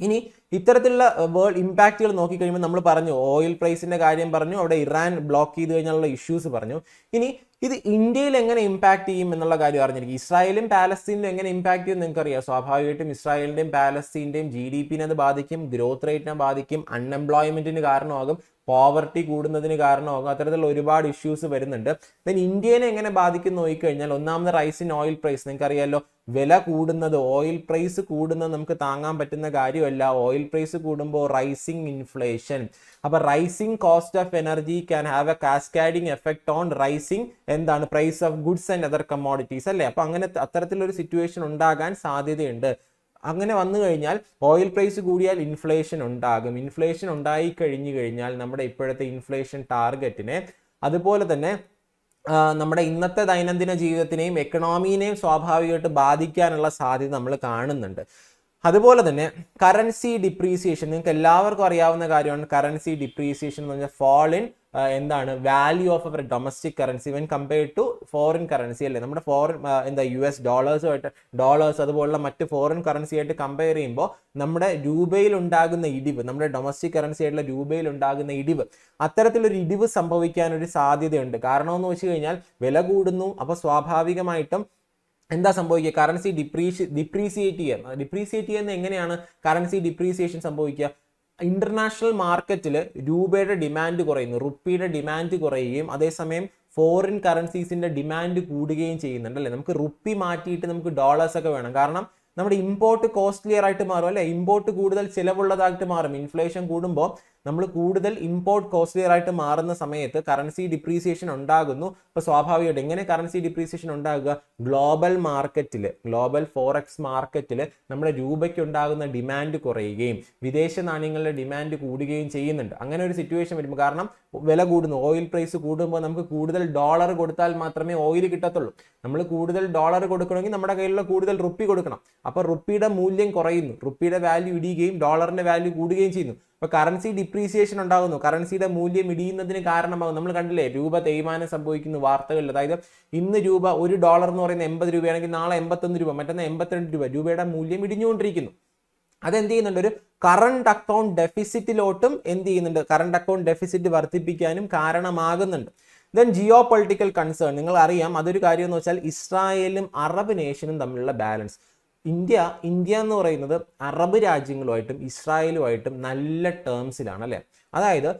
ഇനി ഇത്തരത്തിലുള്ള വേൾഡ് ഇമ്പാക്റ്റുകൾ നോക്കിക്കഴിയുമ്പോൾ നമ്മൾ പറഞ്ഞു ഓയിൽ പ്രൈസിന്റെ കാര്യം പറഞ്ഞു അവിടെ ഇറാൻ ബ്ലോക്ക് ചെയ്ത് കഴിഞ്ഞാലുള്ള ഇഷ്യൂസ് പറഞ്ഞു. ഇനി ഇത് ഇന്ത്യയിൽ എങ്ങനെ ഇമ്പാക്ട് ചെയ്യും എന്നുള്ള കാര്യം അറിഞ്ഞിരിക്കും ഇസ്രായേലും പാലസ്തീനിലും എങ്ങനെ ഇമ്പാക്ട് ചെയ്യും നിങ്ങൾക്കറിയാം. സ്വാഭാവികമായിട്ടും ഇസ്രായേലിന്റെയും പാലസ്തീന്റെയും ജി ഡി പിനെ അത് ബാധിക്കും ഗ്രോത്ത് റേറ്റിനെ ബാധിക്കും അൺഎംപ്ലോയ്മെന്റിന് കാരണമാകും പോവർട്ടി കൂടുന്നതിന് കാരണമാകും അത്തരത്തിലുള്ള ഒരുപാട് ഇഷ്യൂസ് വരുന്നുണ്ട്. ദെൻ ഇന്ത്യനെ എങ്ങനെ ബാധിക്കും നോക്കിക്കഴിഞ്ഞാൽ ഒന്നാമത് റൈസ് ഇൻ ഓയിൽ പ്രൈസ് നിങ്ങൾക്ക് അറിയാലോ വില കൂടുന്നത് ഓയിൽ പ്രൈസ് കൂടുന്നത് നമുക്ക് താങ്ങാൻ പറ്റുന്ന കാര്യമല്ല. ഓയിൽ പ്രൈസ് കൂടുമ്പോൾ റൈസിങ് ഇൻഫ്ലേഷൻ അപ്പൊ rising cost of energy can have a cascading effect on rising എന്താണ് price of goods and other commodities അല്ലേ? അപ്പോൾ അങ്ങനെ അത്തരത്തിലൊരു സിറ്റുവേഷൻ ഉണ്ടാകാൻ സാധ്യതയുണ്ട്. അങ്ങനെ വന്നു കഴിഞ്ഞാൽ ഓയിൽ പ്രൈസ് കൂടിയാൽ ഇൻഫ്ലേഷൻ ഉണ്ടാകും. ഇൻഫ്ലേഷൻ ഉണ്ടായി കഴിഞ്ഞു കഴിഞ്ഞാൽ നമ്മുടെ ഇപ്പോഴത്തെ ഇൻഫ്ലേഷൻ ടാർഗറ്റിനെ അതുപോലെ തന്നെ നമ്മുടെ ഇന്നത്തെ ദൈനംദിന ജീവിതത്തിനെയും എക്കണോമിനെയും സ്വാഭാവികമായിട്ട് ബാധിക്കാനുള്ള സാധ്യത നമ്മൾ കാണുന്നുണ്ട്. അതുപോലെ തന്നെ കറൻസി ഡിപ്രീസിയേഷൻ നിങ്ങൾക്ക് എല്ലാവർക്കും അറിയാവുന്ന കാര്യമാണ് കറൻസി ഡിപ്രീസിയേഷൻ എന്ന് പറഞ്ഞാൽ ഫോൾ ഇൻ എന്താണ്? Value of our domestic currency when compared to foreign currency അല്ലേ? നമ്മുടെ ഫോറിൻ എന്താ യു എസ് ഡോളേഴ്സുമായിട്ട് ഡോളേഴ്സ് അതുപോലുള്ള മറ്റ് ഫോറിൻ കറൻസി ആയിട്ട് കമ്പയർ ചെയ്യുമ്പോൾ നമ്മുടെ രൂപയിൽ ഉണ്ടാകുന്ന ഇടിവ് നമ്മുടെ ഡൊമസ്റ്റിക് കറൻസി ആയിട്ടുള്ള രൂപയിൽ ഉണ്ടാകുന്ന ഇടിവ് അത്തരത്തിലൊരു ഇടിവ് സംഭവിക്കാൻ ഒരു സാധ്യതയുണ്ട്. കാരണം എന്ന് വെച്ച് കഴിഞ്ഞാൽ വില കൂടുന്നു അപ്പോൾ സ്വാഭാവികമായിട്ടും എന്താ സംഭവിക്കുക? കറൻസി ഡിപ്രീഷി ഡിപ്രീസിയേറ്റ് ചെയ്യുക. ഡിപ്രീസിയേറ്റ് ചെയ്യുന്ന എങ്ങനെയാണ്? കറൻസി ഡിപ്രീസിയേഷൻ സംഭവിക്കുക? ഇന്റർനാഷണൽ മാർക്കറ്റിൽ രൂപയുടെ ഡിമാൻഡ് കുറയുന്നു റുപ്പിയുടെ ഡിമാൻഡ് കുറയുകയും അതേസമയം ഫോറിൻ കറൻസീസിന്റെ ഡിമാൻഡ് കൂടുകയും ചെയ്യുന്നുണ്ട് അല്ലേ? നമുക്ക് റുപ്പി മാറ്റിയിട്ട് നമുക്ക് ഡോളേഴ്സ് ഒക്കെ വേണം. കാരണം നമ്മുടെ ഇമ്പോർട്ട് കോസ്റ്റ്ലിയർ ആയിട്ട് മാറും അല്ലെ? ഇമ്പോർട്ട് കൂടുതൽ ചിലവുള്ളതായിട്ട് മാറും. ഇൻഫ്ലേഷൻ കൂടുമ്പോൾ നമ്മൾ കൂടുതൽ ഇമ്പോർട്ട് കോസ്റ്റ്ലിയർ ആയിട്ട് മാറുന്ന സമയത്ത് കറൻസി ഡിപ്രീസിയേഷൻ ഉണ്ടാകുന്നു. അപ്പോൾ സ്വാഭാവികമായിട്ട് എങ്ങനെ കറൻസി ഡിപ്രീസിയേഷൻ ഉണ്ടാകുക? ഗ്ലോബൽ മാർക്കറ്റിൽ ഗ്ലോബൽ ഫോറക്സ് മാർക്കറ്റിൽ നമ്മുടെ രൂപയ്ക്ക് ഉണ്ടാകുന്ന ഡിമാൻഡ് കുറയുകയും വിദേശ നാണ്യങ്ങളുടെ ഡിമാൻഡ് കൂടുകയും ചെയ്യുന്നുണ്ട്. അങ്ങനെ ഒരു സിറ്റുവേഷൻ വരുമ്പോൾ കാരണം വില കൂടുന്നു. ഓയിൽ പ്രൈസ് കൂടുമ്പോൾ നമുക്ക് കൂടുതൽ ഡോളർ കൊടുത്താൽ മാത്രമേ ഓയിൽ കിട്ടത്തുള്ളൂ. നമ്മൾ കൂടുതൽ ഡോളർ കൊടുക്കണമെങ്കിൽ നമ്മുടെ കയ്യിലുള്ള കൂടുതൽ റുപ്പി കൊടുക്കണം. അപ്പോൾ റുപ്പിയുടെ മൂല്യം കുറയുന്നു. റുപ്പിയുടെ വാല്യൂ ഇടിയുകയും ഡോളറിന്റെ വാല്യൂ കൂടുകയും ചെയ്യുന്നു. അപ്പൊ കറൻസി ഡിപ്രീസിയേഷൻ ഉണ്ടാകുന്നു. കറൻസിയുടെ മൂല്യം ഇടിയുന്നതിന് കാരണമാകും നമ്മൾ കണ്ടില്ലേ രൂപ തേയ്മാനം സംഭവിക്കുന്ന വാർത്തകളിൽ അതായത് ഇന്ന് രൂപ ഒരു ഡോളർ എന്ന് പറയുന്ന എൺപത് രൂപയാണെങ്കിൽ നാളെ എൺപത്തൊന്ന് രൂപ മറ്റന്നാൾ എൺപത്തിരണ്ട് രൂപ രൂപയുടെ മൂല്യം ഇടിഞ്ഞുകൊണ്ടിരിക്കുന്നു. അതെന്ത് ചെയ്യുന്നുണ്ട് ഒരു കറണ്ട് അക്കൗണ്ട് ഡെഫിസിറ്റിലോട്ടും എന്ത് ചെയ്യുന്നുണ്ട് കറണ്ട് അക്കൗണ്ട് ഡെഫിസിറ്റ് വർദ്ധിപ്പിക്കാനും കാരണമാകുന്നുണ്ട്. ദെൻ ജിയോ പൊളിറ്റിക്കൽ കൺസേൺ നിങ്ങൾ അറിയാം അതൊരു കാര്യം എന്ന് വെച്ചാൽ ഇസ്രായേലും അറബ് നേഷനും തമ്മിലുള്ള ബാലൻസ് ഇന്ത്യ ഇന്ത്യ എന്ന് പറയുന്നത് അറബ് രാജ്യങ്ങളുമായിട്ടും ഇസ്രായേലുമായിട്ടും നല്ല ടേംസിലാണ് അല്ലേ? അതായത്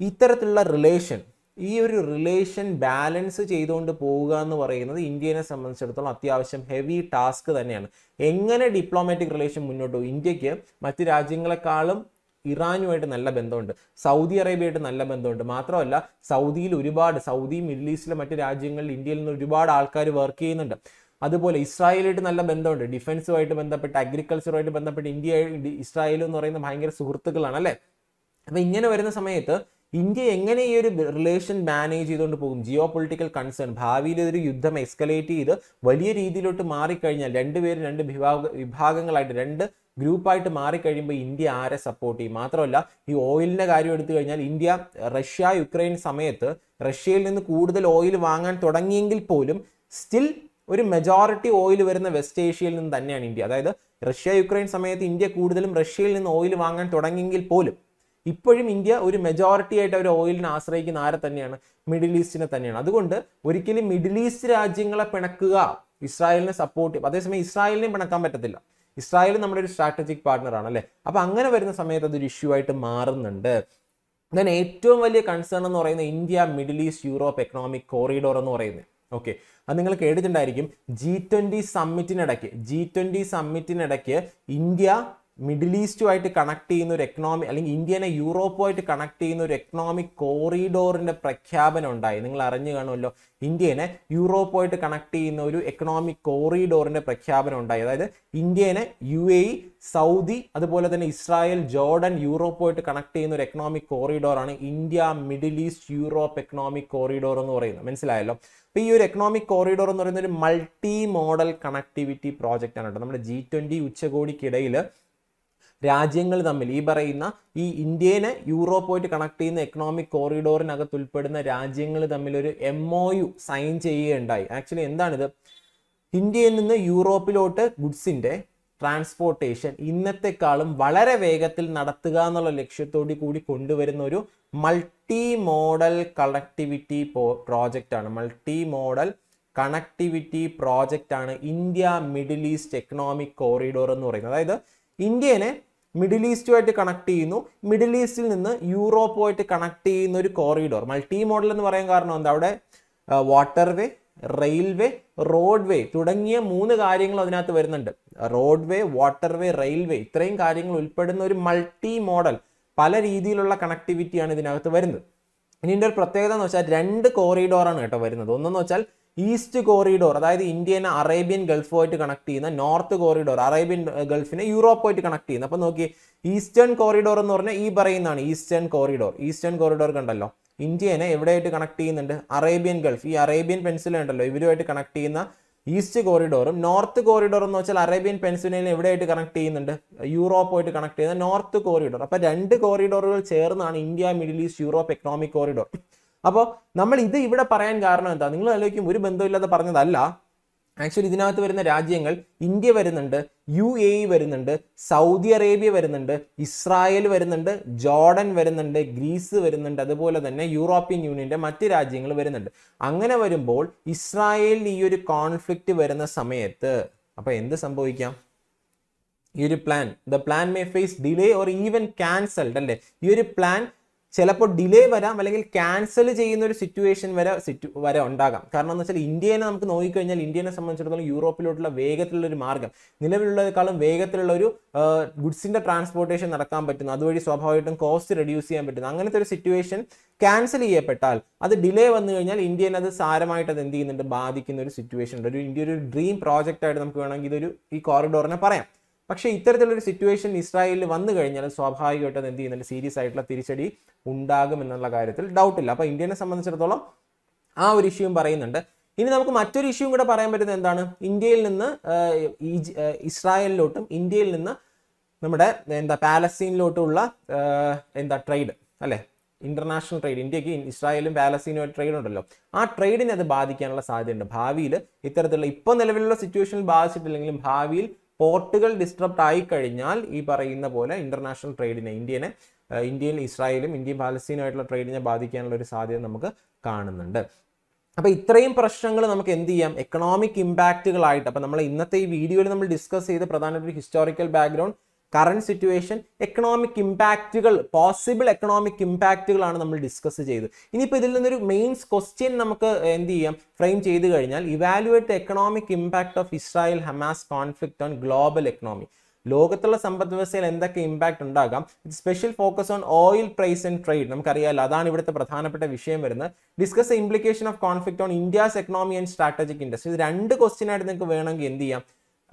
ഇത്തരത്തിലുള്ള റിലേഷൻ ഈ ഒരു റിലേഷൻ ബാലൻസ് ചെയ്തുകൊണ്ട് പോവുക എന്ന് പറയുന്നത് ഇന്ത്യനെ സംബന്ധിച്ചിടത്തോളം അത്യാവശ്യം ഹെവി ടാസ്ക് തന്നെയാണ്. എങ്ങനെ ഡിപ്ലോമാറ്റിക് റിലേഷൻ മുന്നോട്ട് പോകും? ഇന്ത്യയ്ക്ക് മറ്റ് രാജ്യങ്ങളെക്കാളും ഇറാനുമായിട്ട് നല്ല ബന്ധമുണ്ട്. സൗദി അറേബ്യയായിട്ട് നല്ല ബന്ധമുണ്ട്. മാത്രമല്ല സൗദിയിൽ ഒരുപാട് സൗദി മിഡിൽ ഈസ്റ്റിലെ മറ്റ് രാജ്യങ്ങളിൽ ഇന്ത്യയിൽ നിന്ന് ഒരുപാട് ആൾക്കാർ വർക്ക് ചെയ്യുന്നുണ്ട്. അതുപോലെ ഇസ്രായേലായിട്ട് നല്ല ബന്ധമുണ്ട്. ഡിഫൻസുമായിട്ട് ബന്ധപ്പെട്ട് അഗ്രികൾച്ചറുമായിട്ട് ബന്ധപ്പെട്ട് ഇന്ത്യ ഇസ്രായേൽ എന്ന് പറയുന്ന ഭയങ്കര സുഹൃത്തുക്കളാണ് അല്ലേ? അപ്പൊ ഇങ്ങനെ വരുന്ന സമയത്ത് ഇന്ത്യ എങ്ങനെ ഈ ഒരു റിലേഷൻ മാനേജ് ചെയ്തുകൊണ്ട് പോകും? ജിയോ പൊളിറ്റിക്കൽ കൺസേൺ ഭാവിയിൽ ഒരു യുദ്ധം എസ്കലേറ്റ് ചെയ്ത് വലിയ രീതിയിലോട്ട് മാറിക്കഴിഞ്ഞാൽ രണ്ടുപേരും രണ്ട് വിഭാഗ വിഭാഗങ്ങളായിട്ട് രണ്ട് ഗ്രൂപ്പായിട്ട് മാറിക്കഴിയുമ്പോൾ ഇന്ത്യ ആരെ സപ്പോർട്ട് ചെയ്യും? മാത്രമല്ല ഈ ഓയിലിന്റെ കാര്യം എടുത്തു കഴിഞ്ഞാൽ ഇന്ത്യ റഷ്യ യുക്രൈൻ സമയത്ത് റഷ്യയിൽ നിന്ന് കൂടുതൽ ഓയിൽ വാങ്ങാൻ തുടങ്ങിയെങ്കിൽ പോലും സ്റ്റിൽ ഒരു മെജോറിറ്റി ഓയിൽ വരുന്ന വെസ്റ്റ് ഏഷ്യയിൽ നിന്ന് തന്നെയാണ് ഇന്ത്യ. അതായത് റഷ്യ യുക്രൈൻ സമയത്ത് ഇന്ത്യ കൂടുതലും റഷ്യയിൽ നിന്ന് ഓയിൽ വാങ്ങാൻ തുടങ്ങിയെങ്കിൽ പോലും ഇപ്പോഴും ഇന്ത്യ ഒരു മെജോറിറ്റി ആയിട്ട് അവർ ഓയിലിനെ ആശ്രയിക്കുന്ന ആരെ തന്നെയാണ്? മിഡിൽ ഈസ്റ്റിനെ തന്നെയാണ്. അതുകൊണ്ട് ഒരിക്കലും മിഡിൽ ഈസ്റ്റ് രാജ്യങ്ങളെ പിണക്കുക ഇസ്രായേലിനെ സപ്പോർട്ട് ചെയ്യും. അതേസമയം ഇസ്രായേലിനെയും പിണക്കാൻ പറ്റത്തില്ല. ഇസ്രായേൽ നമ്മുടെ ഒരു സ്ട്രാറ്റജിക് പാർട്ണർ ആണ് അല്ലേ? അപ്പൊ അങ്ങനെ വരുന്ന സമയത്ത് അതൊരു ഇഷ്യൂ ആയിട്ട് മാറുന്നുണ്ട്. ദെൻ ഏറ്റവും വലിയ കൺസേൺ എന്ന് പറയുന്നത് India Middle East Europe economic corridor എന്ന് പറയുന്നത്. ഓക്കെ അത് നിങ്ങൾ കേട്ടിട്ടുണ്ടായിരിക്കും ജി ട്വന്റി സമ്മിറ്റിനിടയ്ക്ക് ജി ട്വന്റി സമ്മിറ്റിനിടയ്ക്ക് ഇന്ത്യ മിഡിൽ ഈസ്റ്റുമായിട്ട് കണക്ട് ചെയ്യുന്ന ഒരു എക്കണോമി അല്ലെങ്കിൽ ഇന്ത്യനെ യൂറോപ്പുമായിട്ട് കണക്ട് ചെയ്യുന്ന ഒരു എക്കണോമിക് കോറിഡോറിന്റെ പ്രഖ്യാപനം ഉണ്ടായി. നിങ്ങൾ അറിഞ്ഞു കാണുമല്ലോ ഇന്ത്യനെ യൂറോപ്പുമായിട്ട് കണക്ട് ചെയ്യുന്ന ഒരു എക്കണോമിക് കോറിഡോറിന്റെ പ്രഖ്യാപനം ഉണ്ടായി. അതായത് ഇന്ത്യനെ യു എ സൗദി അതുപോലെ തന്നെ ഇസ്രായേൽ ജോർഡൻ യൂറോപ്പുമായിട്ട് കണക്ട് ചെയ്യുന്ന ഒരു economic കോറിഡോറാണ് India Middle East Europe economic corridor എന്ന് പറയുന്നത്. മനസ്സിലായല്ലോ? അപ്പോൾ ഈ ഒരു എക്കണോമിക് കോറിഡോർ എന്ന് പറയുന്ന ഒരു മൾട്ടി മോഡൽ കണക്ടിവിറ്റി പ്രോജക്റ്റ് ആണ് കേട്ടോ. നമ്മുടെ ജി ട്വന്റി ഉച്ചകോടിക്കിടയിൽ രാജ്യങ്ങൾ തമ്മിൽ ഈ പറയുന്ന ഈ ഇന്ത്യനെ യൂറോപ്പുമായിട്ട് കണക്ട് ചെയ്യുന്ന എക്കണോമിക് കോറിഡോറിനകത്ത് ഉൾപ്പെടുന്ന രാജ്യങ്ങൾ തമ്മിൽ ഒരു എം ഒ യു സൈൻ ചെയ്യുകയുണ്ടായി. ആക്ച്വലി എന്താണിത്? ഇന്ത്യയിൽ നിന്ന് യൂറോപ്പിലോട്ട് ഗുഡ്സിന്റെ ട്രാൻസ്പോർട്ടേഷൻ ഇന്നത്തെക്കാളും വളരെ വേഗത്തിൽ നടത്തുക എന്നുള്ള ലക്ഷ്യത്തോടു കൂടി കൊണ്ടുവരുന്ന ഒരു മൾട്ടി മോഡൽ കണക്ടിവിറ്റി പ്രോജക്റ്റ് ആണ്. മൾട്ടി മോഡൽ കണക്ടിവിറ്റി പ്രോജക്റ്റ് ആണ് India Middle East economic corridor എന്ന് പറയുന്നത്. അതായത് ഇന്ത്യനെ മിഡിൽ ഈസ്റ്റുമായിട്ട് കണക്ട് ചെയ്യുന്നു. മിഡിൽ ഈസ്റ്റിൽ നിന്ന് യൂറോപ്പുമായിട്ട് കണക്ട് ചെയ്യുന്ന ഒരു കോറിഡോർ മൾട്ടി മോഡൽ എന്ന് പറയാൻ കാരണം എന്താ? അവിടെ വാട്ടർ വേ റെയിൽവേ റോഡ്വേ തുടങ്ങിയ മൂന്ന് കാര്യങ്ങൾ അതിനകത്ത് വരുന്നുണ്ട്. റോഡ്വേ വാട്ടർവേ റെയിൽവേ ഇത്രയും കാര്യങ്ങൾ ഉൾപ്പെടുന്ന ഒരു മൾട്ടി മോഡൽ പല രീതിയിലുള്ള കണക്ടിവിറ്റിയാണ് ഇതിനകത്ത് വരുന്നത്. ഇതിന്റെ ഒരു പ്രത്യേകത എന്ന് വെച്ചാൽ രണ്ട് കോറിഡോറാണ് കേട്ടോ വരുന്നത്. ഒന്നെന്ന് വെച്ചാൽ ഈസ്റ്റ് കോറിഡോർ അതായത് ഇന്ത്യനെ അറേബ്യൻ ഗൾഫുമായിട്ട് കണക്ട് ചെയ്യുന്ന നോർത്ത് കോറിഡോർ അറേബ്യൻ ഗൾഫിനെ യൂറോപ്പുമായിട്ട് കണക്ട് ചെയ്യുന്ന. അപ്പോൾ നോക്കി ഈസ്റ്റേൺ കോറിഡോർ എന്ന് പറഞ്ഞാൽ ഈ പറയുന്നതാണ് ഈസ്റ്റേൺ കോറിഡോർ. ഈസ്റ്റേൺ കോറിഡോർ കണ്ടല്ലോ. ഇന്ത്യനെ എവിടെയായിട്ട് കണക്ട് ചെയ്യുന്നുണ്ട്? Arabian Gulf. ഈ അറേബ്യൻ പെൻസില ഉണ്ടല്ലോ ഇവരുമായിട്ട് കണക്ട് ചെയ്യുന്ന ഈസ്റ്റ് കോറിഡോറും നോർത്ത് കോറിഡോർ എന്ന് വെച്ചാൽ അറേബ്യൻ പെൻസിലിനെ എവിടെയായിട്ട് കണക്ട് ചെയ്യുന്നുണ്ട്? യൂറോപ്പുമായിട്ട് കണക്ട് ചെയ്യുന്ന നോർത്ത് കോറിഡോർ അപ്പോൾ രണ്ട് കോറിഡോറുകൾ ചേർന്നാണ് India Middle East Europe economic corridor അപ്പോൾ നമ്മൾ ഇത് ഇവിടെ പറയാൻ കാരണം എന്താ? നിങ്ങൾ ആലോചിക്കും ഒരു ബന്ധമില്ലാതെ പറഞ്ഞതല്ല. ആക്ച്വലി ഇതിനകത്ത് വരുന്ന രാജ്യങ്ങൾ ഇന്ത്യ വരുന്നുണ്ട് യു എ ഇ വരുന്നുണ്ട് സൗദി അറേബ്യ വരുന്നുണ്ട് ഇസ്രായേൽ വരുന്നുണ്ട് ജോർഡൻ വരുന്നുണ്ട് ഗ്രീസ് വരുന്നുണ്ട് അതുപോലെ തന്നെ യൂറോപ്യൻ യൂണിയന്റെ മറ്റ് രാജ്യങ്ങൾ വരുന്നുണ്ട്. അങ്ങനെ വരുമ്പോൾ ഇസ്രായേലിൽ ഈ ഒരു കോൺഫ്ലിക്റ്റ് വരുന്ന സമയത്ത് അപ്പൊ എന്ത് സംഭവിക്കാം? ഈ ഒരു plan the plan may face delay or even cancelled അല്ലേ? ഈ ഒരു പ്ലാൻ ചിലപ്പോൾ ഡിലേ വരാം അല്ലെങ്കിൽ ക്യാൻസൽ ചെയ്യുന്ന ഒരു സിറ്റുവേഷൻ വരെ സിറ്റു വരെ ഉണ്ടാകാം. കാരണം എന്ന് വെച്ചാൽ ഇന്ത്യനെ നമുക്ക് നോക്കിക്കഴിഞ്ഞാൽ ഇന്ത്യനെ സംബന്ധിച്ചിടത്തോളം യൂറോപ്പിലോട്ടുള്ള വേഗത്തിലുള്ള ഒരു മാർഗം നിലവിലുള്ളതിനേക്കാളും വേഗത്തിലുള്ള ഒരു ഗുഡ്സിന്റെ ട്രാൻസ്പോർട്ടേഷൻ നടക്കാൻ പറ്റുന്നു അതുവഴി സ്വാഭാവികമായിട്ടും കോസ്റ്റ് റെഡ്യൂസ് ചെയ്യാൻ പറ്റുന്നു അങ്ങനത്തെ ഒരു സിറ്റുവേഷൻ ക്യാൻസൽ ചെയ്യപ്പെട്ടാൽ അത് ഡിലേ വന്നു കഴിഞ്ഞാൽ ഇന്ത്യനെ അത് സാരമായിട്ട് അത് എന്ത് ചെയ്യുന്നുണ്ട്? ബാധിക്കുന്ന ഒരു സിറ്റുവേഷൻ ഉണ്ട്. ഒരു ഇന്ത്യ ഒരു ഡ്രീം പ്രോജക്റ്റ് ആയിട്ട് നമുക്ക് വേണമെങ്കിൽ ഇതൊരു ഈ കോറിഡോറിനെ പറയാം. പക്ഷേ ഇത്തരത്തിലൊരു സിറ്റുവേഷൻ ഇസ്രായേലിൽ വന്നു കഴിഞ്ഞാൽ സ്വാഭാവികമായിട്ട് അത് എന്ത് ചെയ്യുന്നുണ്ട്? സീരിയസ് ആയിട്ടുള്ള തിരിച്ചടി ഉണ്ടാകും എന്നുള്ള കാര്യത്തിൽ ഡൗട്ടില്ല അപ്പോൾ ഇന്ത്യനെ സംബന്ധിച്ചിടത്തോളം ആ ഒരു ഇഷ്യൂവും പറയുന്നുണ്ട്. ഇനി നമുക്ക് മറ്റൊരു ഇഷ്യൂയും കൂടെ പറയാൻ പറ്റുന്നത് എന്താണ്? ഇന്ത്യയിൽ നിന്ന് ഇസ്രായേലിലോട്ടും ഇന്ത്യയിൽ നിന്ന് നമ്മുടെ എന്താ പാലസ്തീനിലോട്ടുള്ള എന്താ ട്രേഡ് അല്ലേ? ഇന്റർനാഷണൽ ട്രേഡ് ഇന്ത്യയ്ക്ക് ഇസ്രായേലും പാലസ്തീനുമായിട്ട് ട്രേഡ് ഉണ്ടല്ലോ. ആ ട്രേഡിനെ അത് ബാധിക്കാനുള്ള സാധ്യതയുണ്ട്. ഭാവിയിൽ ഇത്തരത്തിലുള്ള ഇപ്പോൾ നിലവിലുള്ള സിറ്റുവേഷനിൽ ബാധിച്ചിട്ടില്ലെങ്കിലും ഭാവിയിൽ പോർട്ടുകൾ ഡിസ്ട്രപ്റ്റ് ആയി കഴിഞ്ഞാൽ ഈ പറയുന്ന പോലെ ഇന്റർനാഷണൽ ട്രേഡിനെ ഇന്ത്യനെ ഇന്ത്യയിൽ ഇസ്രായേലും ഇന്ത്യയും പാലസ്തീനുമായിട്ടുള്ള ട്രേഡിനെ ബാധിക്കാനുള്ള ഒരു സാധ്യത നമുക്ക് കാണുന്നുണ്ട്. അപ്പോൾ ഇത്രയും പ്രശ്നങ്ങൾ നമുക്ക് എന്ത് ചെയ്യാം? എക്കണോമിക് ഇമ്പാക്റ്റുകളായിട്ട് അപ്പോൾ നമ്മൾ ഇന്നത്തെ ഈ വീഡിയോയിൽ നമ്മൾ ഡിസ്കസ് ചെയ്ത പ്രധാനപ്പെട്ട ഒരു historical background current situation economic ഇമ്പാക്റ്റുകൾ possible economic ഇമ്പാക്റ്റുകളാണ് നമ്മൾ ഡിസ്കസ് ചെയ്ത് ഇനിയിപ്പോൾ ഇതിൽ നിന്നൊരു മെയിൻസ് ക്വസ്റ്റ്യൻ നമുക്ക് എന്ത് ചെയ്യാം? ഫ്രെയിം ചെയ്ത് കഴിഞ്ഞാൽ evaluate economic impact of Israel Hamas conflict on global economy ലോകത്തുള്ള സമ്പദ് വ്യവസ്ഥയിൽ എന്തൊക്കെ ഇമ്പാക്ട് ഉണ്ടാകാം? Special focus on oil price and trade നമുക്കറിയാമല്ലോ അതാണ് ഇവിടുത്തെ പ്രധാനപ്പെട്ട വിഷയം വരുന്നത്. Discuss implication of conflict on India's economy and strategic industry ഇത് രണ്ട് ക്വസ്റ്റ്യൻ ആയിട്ട് നിങ്ങൾക്ക് വേണമെങ്കിൽ എന്ത് ചെയ്യാം?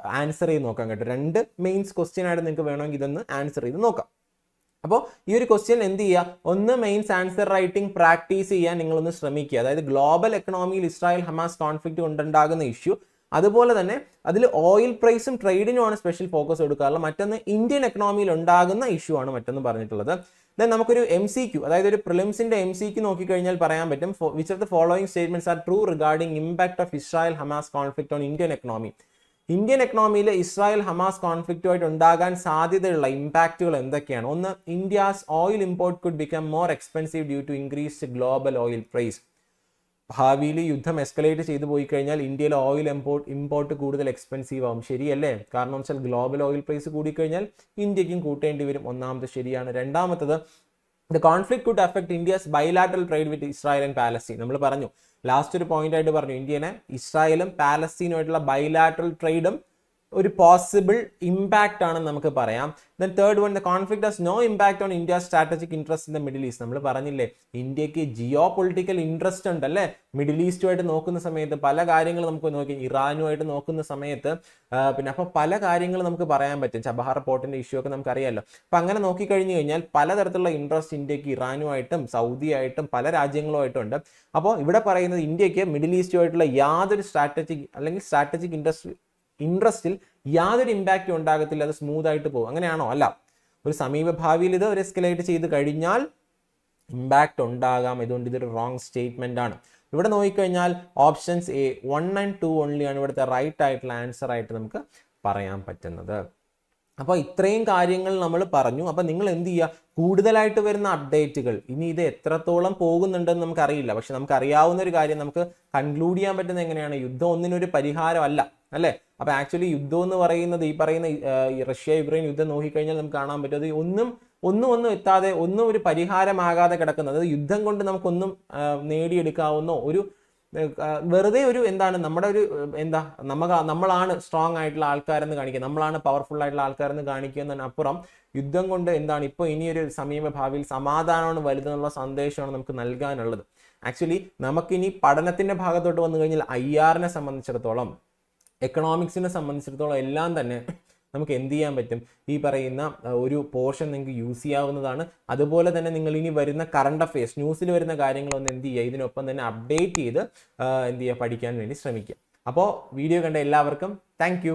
ആൻസർ ചെയ്ത് നോക്കാം കേട്ടോ. രണ്ട് മെയിൻസ് ക്വസ്റ്റ്യൻ ആയിട്ട് നിങ്ങൾക്ക് വേണമെങ്കിൽ ഇതൊന്ന് ആൻസർ ചെയ്ത് നോക്കാം. അപ്പോൾ ഈ ഒരു ക്വസ്റ്റ്യൻ എന്ത് ചെയ്യുക ഒന്ന് മെയിൻസ് ആൻസർ റൈറ്റിംഗ് പ്രാക്ടീസ് ചെയ്യാൻ നിങ്ങളൊന്ന് ശ്രമിക്കുക. അതായത് ഗ്ലോബൽ എക്കണോമിയിൽ ഇസ്രായേൽ ഹമാസ് കോൺഫ്ലിക്റ്റ് കൊണ്ടുണ്ടാകുന്ന ഇഷ്യൂ അതുപോലെ തന്നെ അതിൽ ഓയിൽ പ്രൈസും ട്രേഡിനുമാണ് സ്പെഷ്യൽ ഫോക്കസ് കൊടുക്കാറുള്ളത് മറ്റൊന്ന് ഇന്ത്യൻ എക്കണോമിയിൽ ഉണ്ടാകുന്ന ഇഷ്യൂ ആണ് മറ്റൊന്ന് പറഞ്ഞിട്ടുള്ളത്. ദെൻ നമുക്കൊരു എം സി ക്യു അതായത് ഒരു പ്രിലിംസിന്റെ എം സി ക്യു നോക്കിക്കഴിഞ്ഞാൽ പറയാൻ പറ്റും. Which of the following statements are true regarding impact of Israel Hamas conflict on Indian economy Indian എക്കണോമിയിൽ Israel Hamas കോൺഫ്ലിക്റ്റുമായിട്ട് ഉണ്ടാകാൻ സാധ്യതയുള്ള ഇമ്പാക്റ്റുകൾ എന്തൊക്കെയാണ്? ഒന്ന് India's oil import could become more expensive due to increased global oil price ഭാവിയിൽ യുദ്ധം escalate ചെയ്തു പോയി കഴിഞ്ഞാൽ ഇന്ത്യയിലെ ഓയിൽ ഇമ്പോർട്ട് ഇമ്പോർട്ട് കൂടുതൽ എക്സ്പെൻസീവ് ആവും. ശരിയല്ലേ? കാരണം വെച്ചാൽ ഗ്ലോബൽ ഓയിൽ പ്രൈസ് കൂടിക്കഴിഞ്ഞാൽ ഇന്ത്യക്കും കൂട്ടേണ്ടി വരും. ഒന്നാമത് ശരിയാണ്. രണ്ടാമത്തത് the conflict could affect India's bilateral trade with Israel and Palestine നമ്മൾ പറഞ്ഞു ലാസ്റ്റ് ഒരു പോയിന്റ് ആയിട്ട് പറഞ്ഞു. ഇന്ത്യനെ ഇസ്രായേലും പാലസ്തീനുമായിട്ടുള്ള ബൈലാറ്ററൽ ട്രേഡും ഒരു പോസിബിൾ ഇമ്പാക്റ്റ് ആണെന്ന് നമുക്ക് പറയാം. Then third one the conflict has no impact on India strategic interest in the Middle East നമ്മൾ പറഞ്ഞില്ലേ ഇന്ത്യയ്ക്ക് ജിയോ പൊളിറ്റിക്കൽ ഇൻട്രസ്റ്റ് ഉണ്ട് അല്ലേ മിഡിൽ ഈസ്റ്റുമായിട്ട് നോക്കുന്ന സമയത്ത് പല കാര്യങ്ങൾ നമുക്ക് നോക്കി ഇറാനുമായിട്ട് നോക്കുന്ന സമയത്ത് പിന്നെ അപ്പോൾ പല കാര്യങ്ങൾ നമുക്ക് പറയാൻ പറ്റും. ചബഹാർ പോർട്ടിന്റെ ഇഷ്യൂ ഒക്കെ നമുക്കറിയാമല്ലോ അപ്പം അങ്ങനെ നോക്കിക്കഴിഞ്ഞു കഴിഞ്ഞാൽ പലതരത്തിലുള്ള ഇൻട്രസ്റ്റ് ഇന്ത്യയ്ക്ക് ഇറാനുമായിട്ടും സൗദിയായിട്ടും പല രാജ്യങ്ങളുമായിട്ടും ഉണ്ട്. അപ്പോൾ ഇവിടെ പറയുന്നത് ഇന്ത്യയ്ക്ക് മിഡിൽ ഈസ്റ്റുമായിട്ടുള്ള യാതൊരു സ്ട്രാറ്റജിക് അല്ലെങ്കിൽ സ്ട്രാറ്റജിക് ഇൻട്രസ്റ്റ് ഇൻട്രസ്റ്റിൽ യാതൊരു ഇമ്പാക്റ്റും ഉണ്ടാകത്തില്ല അത് സ്മൂത്ത് ആയിട്ട് പോകും. അങ്ങനെയാണോ? അല്ല. ഒരു സമീപ ഭാവിയിൽ ഇത് ഒരു എസ്കലേറ്റ് ചെയ്ത് കഴിഞ്ഞാൽ ഇമ്പാക്റ്റ് ഉണ്ടാകാം. ഇതുകൊണ്ട് ഇതൊരു റോങ് സ്റ്റേറ്റ്മെന്റ് ആണ്. ഇവിടെ നോക്കിക്കഴിഞ്ഞാൽ options A one and two only ആണ് ഇവിടുത്തെ റൈറ്റ് ആയിട്ടുള്ള ആൻസർ ആയിട്ട് നമുക്ക് പറയാൻ പറ്റുന്നത്. അപ്പോൾ ഇത്രയും കാര്യങ്ങൾ നമ്മൾ പറഞ്ഞു. അപ്പോൾ നിങ്ങൾ എന്ത് ചെയ്യുക? കൂടുതലായിട്ട് വരുന്ന അപ്ഡേറ്റുകൾ ഇനി ഇത് എത്രത്തോളം പോകുന്നുണ്ടെന്ന് നമുക്കറിയില്ല. പക്ഷെ നമുക്കറിയാവുന്ന ഒരു കാര്യം നമുക്ക് കൺക്ലൂഡ് ചെയ്യാൻ പറ്റുന്ന എങ്ങനെയാണ്? യുദ്ധം ഒന്നിനൊരു പരിഹാരമല്ല അല്ലേ? അപ്പോൾ ആക്ച്വലി യുദ്ധം എന്ന് പറയുന്നത് ഈ പറയുന്ന റഷ്യ യുക്രൈൻ യുദ്ധം നോക്കിക്കഴിഞ്ഞാൽ നമുക്ക് കാണാൻ പറ്റും. അത് ഒന്നും ഒന്നും ഒന്നും എത്താതെ ഒന്നും ഒരു പരിഹാരമാകാതെ കിടക്കുന്നത്. യുദ്ധം കൊണ്ട് നമുക്കൊന്നും നേടിയെടുക്കാവുന്ന ഒരു വെറുതെ ഒരു എന്താണ് നമ്മുടെ ഒരു എന്താ നമുക്ക് നമ്മളാണ് സ്ട്രോങ് ആയിട്ടുള്ള ആൾക്കാരെന്ന് കാണിക്കുക. നമ്മളാണ് പവർഫുൾ ആയിട്ടുള്ള ആൾക്കാരെന്ന് കാണിക്കുന്നതിന് അപ്പുറം യുദ്ധം കൊണ്ട് എന്താണ് ഇപ്പോൾ ഇനിയൊരു സമീപ ഭാവിയിൽ സമാധാനമാണ് വലുതെന്നുള്ള സന്ദേശമാണ് നമുക്ക് നൽകാനുള്ളത്. ആക്ച്വലി നമുക്കിനി പഠനത്തിന്റെ ഭാഗത്തോട്ട് വന്നു കഴിഞ്ഞാൽ ഐ ആറിനെ സംബന്ധിച്ചിടത്തോളം എക്കണോമിക്സിനെ സംബന്ധിച്ചിടത്തോളം എല്ലാം തന്നെ നമുക്ക് എന്ത് ചെയ്യാൻ പറ്റും? ഈ പറയുന്ന ഒരു പോർഷൻ നിങ്ങൾക്ക് യൂസ് ചെയ്യാവുന്നതാണ്. അതുപോലെ തന്നെ നിങ്ങൾ ഇനി വരുന്ന കറണ്ട് അഫയേഴ്സ് ന്യൂസിൽ വരുന്ന കാര്യങ്ങളൊന്ന് എന്ത് ചെയ്യുക? ഇതിനൊപ്പം തന്നെ അപ്ഡേറ്റ് ചെയ്ത് എന്ത് ചെയ്യുക? പഠിക്കാൻ വേണ്ടി ശ്രമിക്കുക. അപ്പോൾ വീഡിയോ കണ്ട എല്ലാവർക്കും താങ്ക്